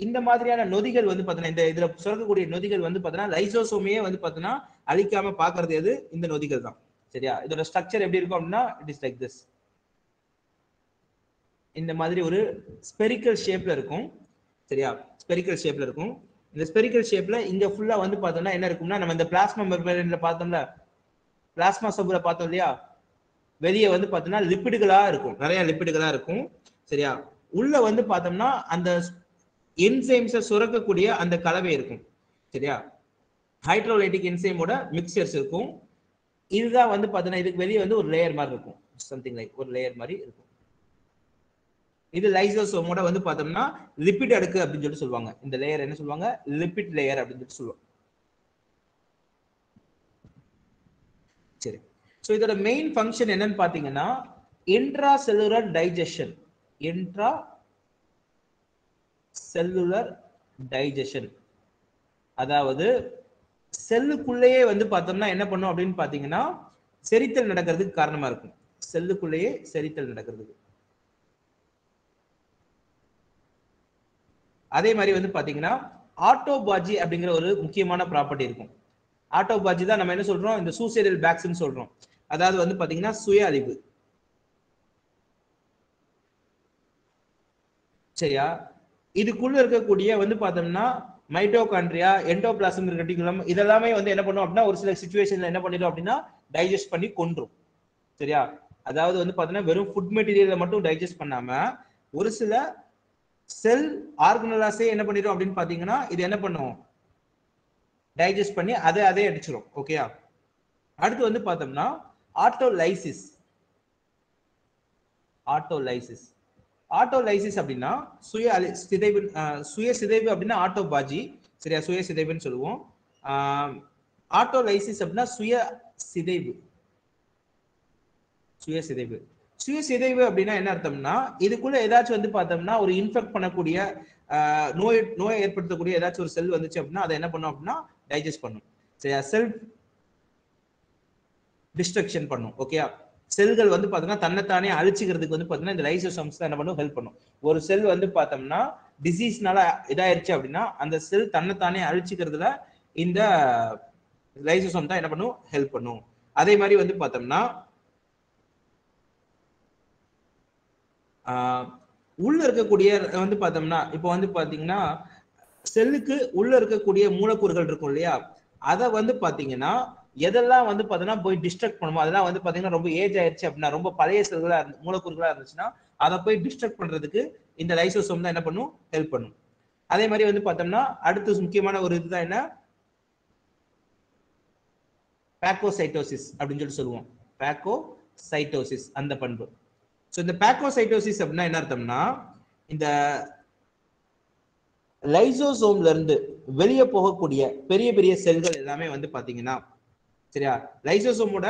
இந்த மாதிரியான நொதிகள் வந்து பார்த்தோன்னா இந்த இதுல சுரக்கக்கூடிய நொதிகள் வந்து பார்த்தோன்னா லைசோசோமையே வந்து பார்த்தோன்னா அழிக்காம பாக்குறது எது? இந்த நொதிகள் தான். சரியா? இதோட ஸ்ட்ரக்சர் எப்படி இருக்கும் அப்படின்னா இட் இஸ் லைக் திஸ் இந்த மாதிரி ஒரு ஸ்பெரிக்கல் ஷேப்ல இருக்கும். சரியா? ஸ்பெரிக்கல் ஷேப்ல இருக்கும். இந்த ஸ்பெரிக்கல் ஷேப்ல இங்க ஃபுல்லா வந்து பார்த்தோம்னா என்ன இருக்கும்னா நம்ம இந்த பிளாஸ்மா மெம்பரேன்ல பார்த்தோம்ல பிளாஸ்மா சபுல பார்த்தோம் இல்லையா? வெளியே வந்து பார்த்தோம்னா லிப்பிடுகளா இருக்கும். நிறைய லிப்பிடுகளா இருக்கும். சரியா? உள்ள வந்து பார்த்தோம்னா அந்த என்சைம்ஸை சுரக்கக்கூடிய அந்த கலவை இருக்கும். சரியா? ஹைட்ரோலைட்டிக் என்சைமோட மிக்சர்ஸ் இருக்கும். இதுதான் வந்து பார்த்தோன்னா இதுக்கு வெளியே வந்து ஒரு லேயர் மாதிரி இருக்கும். சம்திங் லைக் ஒரு லேயர் மாதிரி இருக்கும். இது லைசோசோமோட வந்து பார்த்தோம்னா லிப்பிட் அடுக்கு அப்படின்னு சொல்லிட்டு சொல்லுவாங்க. இந்த லேயர் என்ன சொல்லுவாங்க? லிப்பிட் லேயர் அப்படின்னு சொல்லிட்டு சொல்லுவாங்க. சரி. ஸோ இதோட மெயின் ஃபங்க்ஷன் என்னன்னு பார்த்தீங்கன்னா intra cellular digestion intra cellular digestion அதாவது செல்லுக்குள்ளேயே வந்து பார்த்தோம்னா என்ன பண்ணும் அப்படின்னு பார்த்தீங்கன்னா செரித்தல் நடக்கிறதுக்கு காரணமா இருக்கும். செல்லுக்குள்ளேயே செரித்தல் நடக்கிறதுக்கு. அதே மாதிரி வந்து பாத்தீங்கன்னா ஆட்டோபாஜி அப்படிங்கிற ஒரு முக்கியமான ப்ராப்பர்ட்டி இருக்கும். ஆட்டோபாஜி தான் நம்ம என்ன சொல்றோம்? இந்த சூசைடல் பேக்ஸ்ன்னு சொல்றோம். அதாவது வந்து பாத்தீங்கன்னா சுய அழிவு சரியா? இதுக்குள்ள இருக்கக்கூடிய வந்து பார்த்தோம்னா மைட்டோகாண்ட்ரியா என்டோபிளாசம் கட்டிக்குலம் இதெல்லாமே வந்து என்ன பண்ணும் அப்படின்னா ஒரு சில சுச்சுவேஷன்ல என்ன பண்ணிடும் அப்படின்னா டைஜஸ்ட் பண்ணி கொன்றும். சரியா? அதாவது வந்து பார்த்தீங்கன்னா வெறும் ஃபுட் மெட்டீரியலை மட்டும் டைஜஸ்ட் பண்ணாம ஒரு சில செல் ஆர்கனலாஸே என்ன பண்ணிடும் அப்படின்னு பாத்தீங்கன்னா இது என்ன பண்ணும்? டைஜஸ்ட் பண்ணி அதை அதே அடிச்சிடும் ஓகேயா அடுத்து வந்து பார்த்தோம்னா ஆட்டோலைசிஸ். ஆட்டோலைசிஸ். ஆட்டோலைசிஸ் அப்படின்னா சுய அலி சிதைவு சுய சிதைவு அப்படின்னா ஆட்டோ பாஜி சரியா? சுய சிதைவுன்னு சொல்லுவோம். ஆட்டோலைசிஸ் அப்படின்னா சுய சிதைவு. சுய சிதைவு. சுய சிதைவு அப்படின்னா என்ன அர்த்தம்னா இதுக்குள்ள ஏதாச்சும் வந்து பார்த்தோம்னா ஒரு இன்ஃபெக்ட் பண்ணக்கூடிய நோய் நோயை ஏற்படுத்தக்கூடிய ஏதாச்சும் ஒரு செல் வந்துச்சு அப்படின்னா அதை என்ன பண்ணும் அப்படின்னா டைஜஸ்ட் பண்ணும். சரியா? செல்ஃப் டிஸ்ட்ரக்ஷன் பண்ணும். ஓகே செல்கள் வந்து பார்த்தோம்னா தன்னைத்தானே அழிச்சுக்கிறதுக்கு வந்து பார்த்தீங்கன்னா இந்த லைசோசோம்ஸ் தான் என்ன பண்ணும்? ஹெல்ப் பண்ணும். ஒரு செல் வந்து பார்த்தோம்னா டிசீஸ்னால இதாயிருச்சு அப்படின்னா அந்த செல் தன்னைத்தானே அழிச்சுக்கிறதுல இந்த லைசோசோம் தான் என்ன பண்ணும்? ஹெல்ப் பண்ணும். அதே மாதிரி வந்து பார்த்தோம்னா உள்ள இருக்கக்கூடிய வந்து பார்த்தோம்னா இப்போ வந்து பாத்தீங்கன்னா செல்லுக்கு உள்ள இருக்கக்கூடிய மூலக்கூறுகள் இருக்கும் இல்லையா? அதை வந்து பாத்தீங்கன்னா எதெல்லாம் வந்து பாத்தீங்கன்னா போய் டிஸ்ட்ரக்ட் பண்ணுமோ அதெல்லாம் வந்து பாத்தீங்கன்னா ரொம்ப ஏஜ் ஆயிடுச்சு அப்படின்னா ரொம்ப பழைய செல்களா இருந்து மூலக்கூறுகளா இருந்துச்சுன்னா அதை போய் டிஸ்ட்ரக்ட் பண்றதுக்கு இந்த லைசோசோம் தான் என்ன பண்ணும்? ஹெல்ப் பண்ணும். அதே மாதிரி வந்து பார்த்தோம்னா அடுத்து முக்கியமான ஒரு இதுதான் என்ன? பேக்கோசைட்டோசிஸ் அப்படின்னு சொல்லி சொல்லுவோம். பேக்கோசைட்டோசிஸ் அந்த பண்பு. ஸோ இந்த பேக்கோசைட்டோசிஸ் அப்படின்னா என்ன அர்த்தம்னா இந்த லைசோசோம்ல இருந்து வெளியே போகக்கூடிய பெரிய பெரிய செல்கள் எல்லாமே வந்து பாத்தீங்கன்னா சரியா? லைசோசோமோட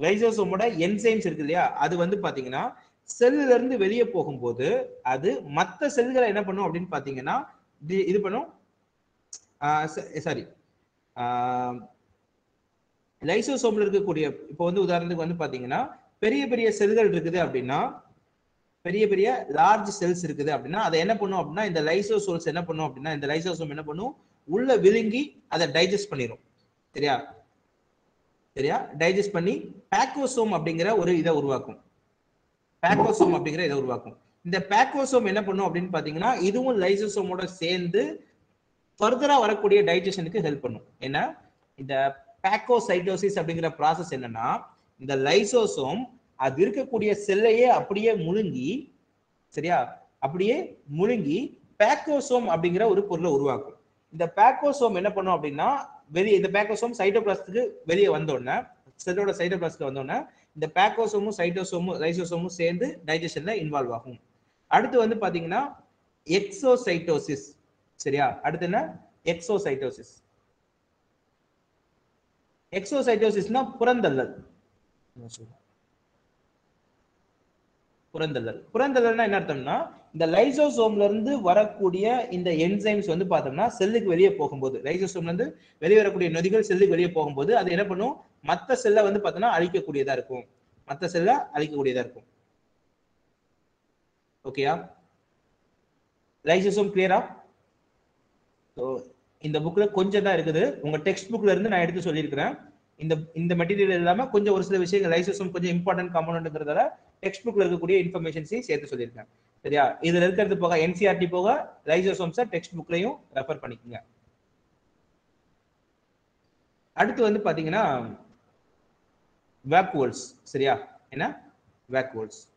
லைசோசோமோட என்சைம்ஸ் இருக்கு இல்லையா? அது வந்து பாத்தீங்கன்னா செல்லுல இருந்து வெளியே போகும்போது அது மற்ற செல்களை என்ன பண்ணும் அப்படின்னு பாத்தீங்கன்னா இது- இது பண்ணும் சாரி லைசோசோம்ல இருக்கக்கூடிய இப்போ வந்து உதாரணத்துக்கு வந்து பாத்தீங்கன்னா பெரிய பெரிய செல்கள் இருக்குது அப்படின்னா பெரிய பெரிய லார்ஜ் செல்ஸ் இருக்குது அப்படின்னா அதை என்ன பண்ணும் அப்படின்னா இந்த லைசோசோல்ஸ் என்ன பண்ணும் அப்படின்னா இந்த லைசோசோம் என்ன பண்ணும்? உள்ள விழுங்கி அதை டைஜஸ்ட் பண்ணிடும் சரியா? சரியா? டைஜஸ்ட் பண்ணி பேக்கோசோம் அப்படிங்கிற ஒரு இதை உருவாக்கும். பேக்கோசோம் அப்படிங்கிற இதை உருவாக்கும். இந்த பேக்கோசோம் என்ன பண்ணும் அப்படின்னு பாத்தீங்கன்னா இதுவும் லைசோசோமோட சேர்ந்து ஃபர்தரா வரக்கூடிய டைஜஷனுக்கு ஹெல்ப் பண்ணும். ஏன்னா இந்த பேக்கோசைட்டோசிஸ் அப்படிங்கிற ப்ராசஸ் என்னன்னா இந்த லைசோசோம் அது இருக்கக்கூடிய செல்லையே அப்படியே முழுங்கி சரியா? அப்படியே முழுங்கி பேக்கோசோம் அப்படிங்கிற ஒரு பொருளை உருவாக்கும். இந்த பேக்கோசோம் என்ன பண்ணும் அப்படின்னா வெளியே இந்த பேக்கோசோம் சைட்டோபிளாஸ்டுக்கு வெளியே வந்தோடனே செல்லோட சைட்டோபிளாஸ்ட்ல வந்தோடனே இந்த பேக்கோசோமும் சைட்டோசோமும் லைசோசோமும் சேர்ந்து டைஜஷன்ல இன்வால்வ் ஆகும். அடுத்து வந்து பாத்தீங்கன்னா எக்ஸோசைட்டோசிஸ் சரியா? அடுத்து என்ன? எக்ஸோசைட்டோசிஸ். எக்ஸோசைட்டோசிஸ்னா புறந்தள்ளல். புறந்தள்ளல் புறந்தள்ளல்னா என்ன அர்த்தம்னா இந்த லைசோசோம்ல இருந்து வரக்கூடிய இந்த என்சைம்ஸ் வந்து பார்த்தோம்னா செல்லுக்கு வெளியே போகும்போது லைசோசோம்ல இருந்து வெளியே வரக்கூடிய நொதிகள் செல்லுக்கு வெளியே போகும்போது அது என்ன பண்ணும்? மத்த செல்லை வந்து பார்த்தோம்னா அழிக்கக்கூடியதா இருக்கும். மத்த செல்லை அழிக்கக்கூடியதா இருக்கும். ஓகேயா லைசோசோம் கிளியரா ஸோ இந்த புக்ல கொஞ்சம் தான் இருக்குது. உங்க டெக்ஸ்ட் புக்ல இருந்து நான் எடுத்து சொல்லியிருக்கிறேன். இந்த இந்த மெட்டீரியல் இல்லாம கொஞ்சம் ஒரு சில விஷயங்கள் லைசோசோம் கொஞ்சம் இம்பார்ட்டன்ட் காம்பனண்ட்ங்கிறதால டெக்ஸ்ட் புக்ல இருக்கக்கூடிய இன்ஃபர்மேஷன்ஸையும் சேர்த்து சொல்லியிருக்கேன் சரியா? இதுல இருக்கிறது போக என்சிஆர்டி போக லைசோசோம்ஸை டெக்ஸ்ட் புக்லையும் ரெஃபர் பண்ணிக்கோங்க. அடுத்து வந்து பாத்தீங்கன்னா வேக்வோல்ஸ் சரியா? என்ன? வேக்வோல்ஸ்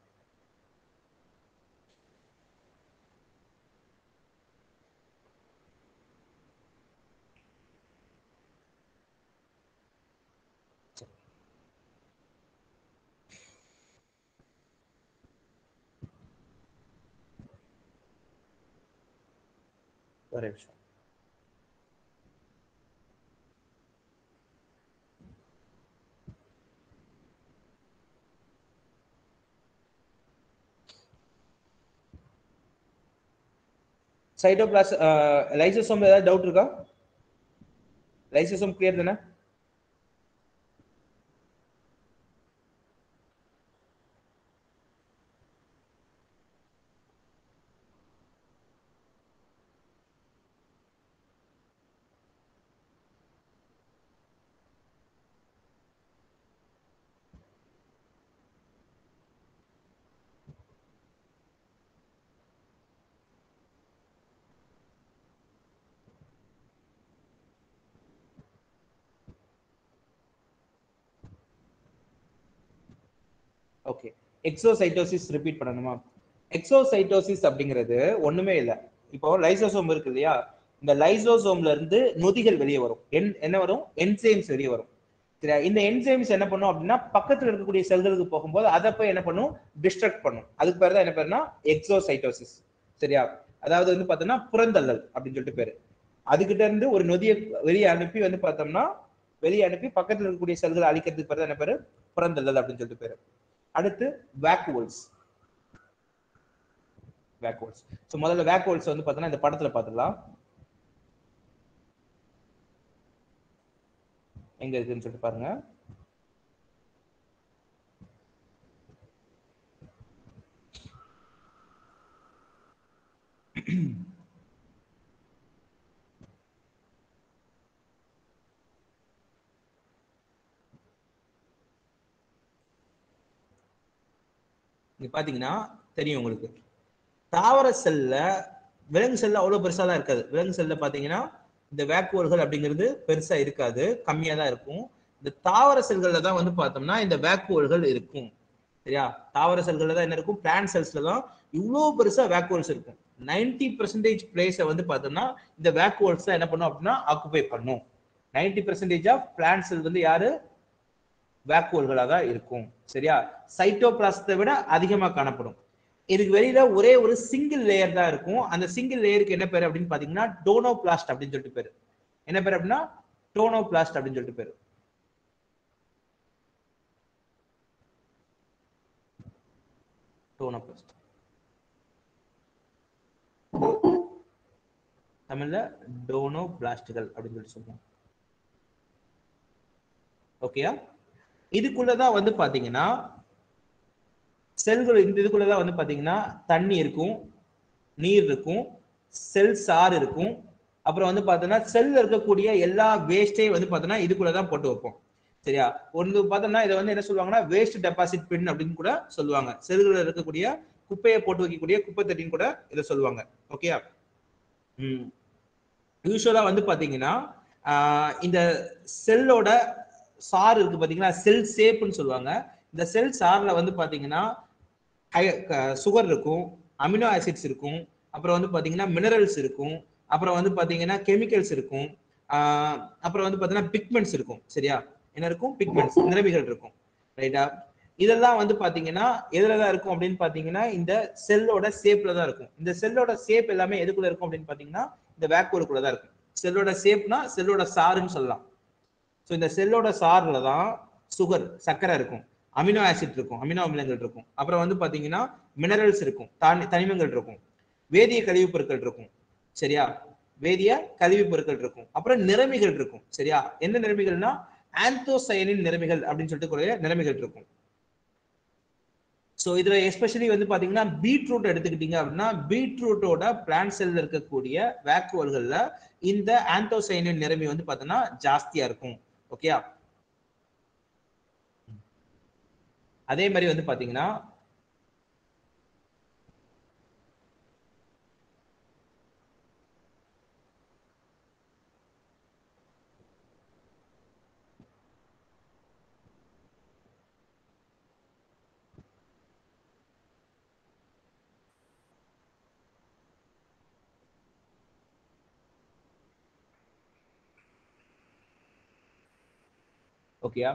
ஒரே நிமிஷம் சைட்டோபிளாஸ் லைசோசோம் ஏதாவது டவுட் இருக்கா? லைசோசோம் கிளியர் தானே ஓகே எக்ஸோசைட்டோசிஸ் ரிப்பீட் பண்ணணுமா? எக்ஸோசைட்டோசிஸ் அப்படிங்கிறது ஒண்ணுமே இல்லை. இப்போ லைசோசோம் இருக்கு இல்லையா? இந்த லைசோசோம்ல இருந்து நொதிகள் வெளியே வரும். என்- என்ன வரும்? என்சைம்ஸ் வெளியே வரும். சரியா? இந்த என்சைம்ஸ் என்ன பண்ணும் அப்படின்னா பக்கத்துல இருக்கக்கூடிய செல்களுக்கு போகும்போது அதை போய் என்ன பண்ணும்? டிஸ்ட்ரக்ட் பண்ணும். அதுக்கு பேர் தான் என்ன பேருனா எக்ஸோசைட்டோசிஸ் சரியா? அதாவது வந்து பார்த்தோம்னா புறந்தள்ளல் அப்படின்னு சொல்லிட்டு பேரு. அதுகிட்ட இருந்து ஒரு நொதியை வெளியே அனுப்பி வந்து பார்த்தோம்னா வெளியே அனுப்பி பக்கத்தில் இருக்கக்கூடிய செல்களை அழிக்கிறதுக்கு பேர் தான் என்ன பேரு? புறந்தள்ளல் அப்படின்னு சொல்லிட்டு பேரு. அடுத்து வேக்குவல்ஸ் வேக்குவல்ஸ் ஸோ முதல்ல வேக்குவல்ஸ் வந்து பார்த்தோன்னா இந்த படத்துல பார்த்துக்கலாம் எங்க இருக்குன்னு சொல்லிட்டு பாருங்க. இங்க பாத்தீங்கன்னா தெரியும் உங்களுக்கு. தாவர செல்ல விலங்கு செல்ல அவ்வளவு பெருசா தான் இருக்காது. விலங்கு செல்ல பாத்தீங்கன்னா இந்த வேக்குவல்கள் அப்படிங்கிறது பெருசா இருக்காது. கம்மியா தான் இருக்கும். இந்த தாவர செல்கள்ல தான் வந்து பார்த்தோம்னா இந்த வேக்குவல்கள் இருக்கும். சரியா? தாவர செல்கள்ல தான் என்ன இருக்கும்? பிளான் செல்ஸ்ல தான் இவ்வளோ பெருசா வேக்குவல்ஸ் இருக்கும். நைன்டி பர்சன்டேஜ் பிளேஸை வந்து பார்த்தோம்னா இந்த வேக்குவல்ஸ் தான் என்ன பண்ணும் அப்படின்னா ஆக்குபை பண்ணும். Ninety percentage of plant cell வந்து யாரு? வேக்குவல்களாக தான் இருக்கும். சரியா? சைட்டோபிளாஸ்டத்தை விட அதிகமா காணப்படும். இதுக்கு வெளியில ஒரே ஒரு சிங்கிள் லேயர் தான் இருக்கும். அந்த சிங்கிள் லேயருக்கு என்ன பேர் அப்படின்னு பாத்தீங்கன்னா டோனோபிளாஸ்ட் அப்படின்னு சொல்லிட்டு பேரு. என்ன பேர் அப்படின்னா டோனோபிளாஸ்ட் அப்படின்னு சொல்லிட்டு பேரு. டோனோபிளாஸ்ட். தமிழ்ல டோனோபிளாஸ்டுகள் அப்படின்னு சொல்லிட்டு சொல்லுவோம் ஓகேயா? இதுக்குள்ளதான் வந்து பாத்தீங்கன்னா செல்கள் இந்த இதுக்குள்ளதான் வந்து பாத்தீங்கன்னா தண்ணி இருக்கும் நீர் இருக்கும் செல் சார் இருக்கும். அப்புறம் வந்து பார்த்தோம்னா செல்ல இருக்கக்கூடிய எல்லா வேஸ்டையும் வந்து பார்த்தோம்னா இதுக்குள்ளதான் போட்டு வைப்போம். சரியா? ஒன்று பார்த்தோம்னா இதை வந்து என்ன சொல்லுவாங்கன்னா வேஸ்ட் டெபாசிட் பின் அப்படின்னு கூட சொல்லுவாங்க. செல்களில் இருக்கக்கூடிய குப்பையை போட்டு வைக்கக்கூடிய குப்பை தட்டின்னு கூட இதை சொல்லுவாங்க. ஓகேயா ம். யூஸ்வலா வந்து பாத்தீங்கன்னா ஆஹ் இந்த செல்லோட சார் இருக்கு பாத்தீங்கன்னா செல் சேப்னு சொல்லுவாங்க. இந்த செல் சார்ல வந்து பாத்தீங்கன்னா சுகர் இருக்கும் அமினோ ஆசிட்ஸ் இருக்கும் அப்புறம் வந்து பாத்தீங்கன்னா மினரல்ஸ் இருக்கும் அப்புறம் வந்து பாத்தீங்கன்னா கெமிக்கல்ஸ் இருக்கும் ஆஹ் அப்புறம் வந்து பாத்தீங்கன்னா பிக்மெண்ட்ஸ் இருக்கும். சரியா? என்ன இருக்கும்? பிக்மெண்ட்ஸ் நிறமிகள் இருக்கும். ரைட்டா இதெல்லாம் வந்து பாத்தீங்கன்னா எதுல தான் இருக்கும் அப்படின்னு பாத்தீங்கன்னா இந்த செல்லோட ஷேப்ல தான் இருக்கும். இந்த செல்லோட ஷேப் எல்லாமே எதுக்குள்ள இருக்கும் அப்படின்னு பாத்தீங்கன்னா இந்த வேக்குவலுக்குள்ள தான் இருக்கும். செல்லோட ஷேப்னா செல்லோட சாருன்னு சொல்லலாம். ஸோ இந்த செல்லோட சார்ல தான் சுகர் சர்க்கரை இருக்கும். அமினோ ஆசிட் இருக்கும் அமினோ அமிலங்கள் இருக்கும். அப்புறம் வந்து பார்த்தீங்கன்னா மினரல்ஸ் இருக்கும். தனி தனிமங்கள் இருக்கும். வேதிய கழிவுப் பொருட்கள் இருக்கும். சரியா? வேதிய கழிவுப் பொருட்கள் இருக்கும். அப்புறம் நிறமிகள் இருக்கும். சரியா? என்ன நிறமிகள்னா ஆந்தோசயனின் நிறமிகள் அப்படின்னு சொல்லிட்டு கூடிய நிறமிகள் இருக்கும். ஸோ இதுல எஸ்பெஷலி வந்து பாத்தீங்கன்னா பீட்ரூட் எடுத்துக்கிட்டீங்க அப்படின்னா பீட்ரூட்டோட பிளான்ட் செல்ல இருக்கக்கூடிய வேக்குவல்கள்ல இந்த ஆந்தோசைனின் நிறமி வந்து பாத்தீங்கன்னா ஜாஸ்தியா இருக்கும். ஓகேயா அதே மாதிரி வந்து பாத்தீங்கன்னா ஓகேயா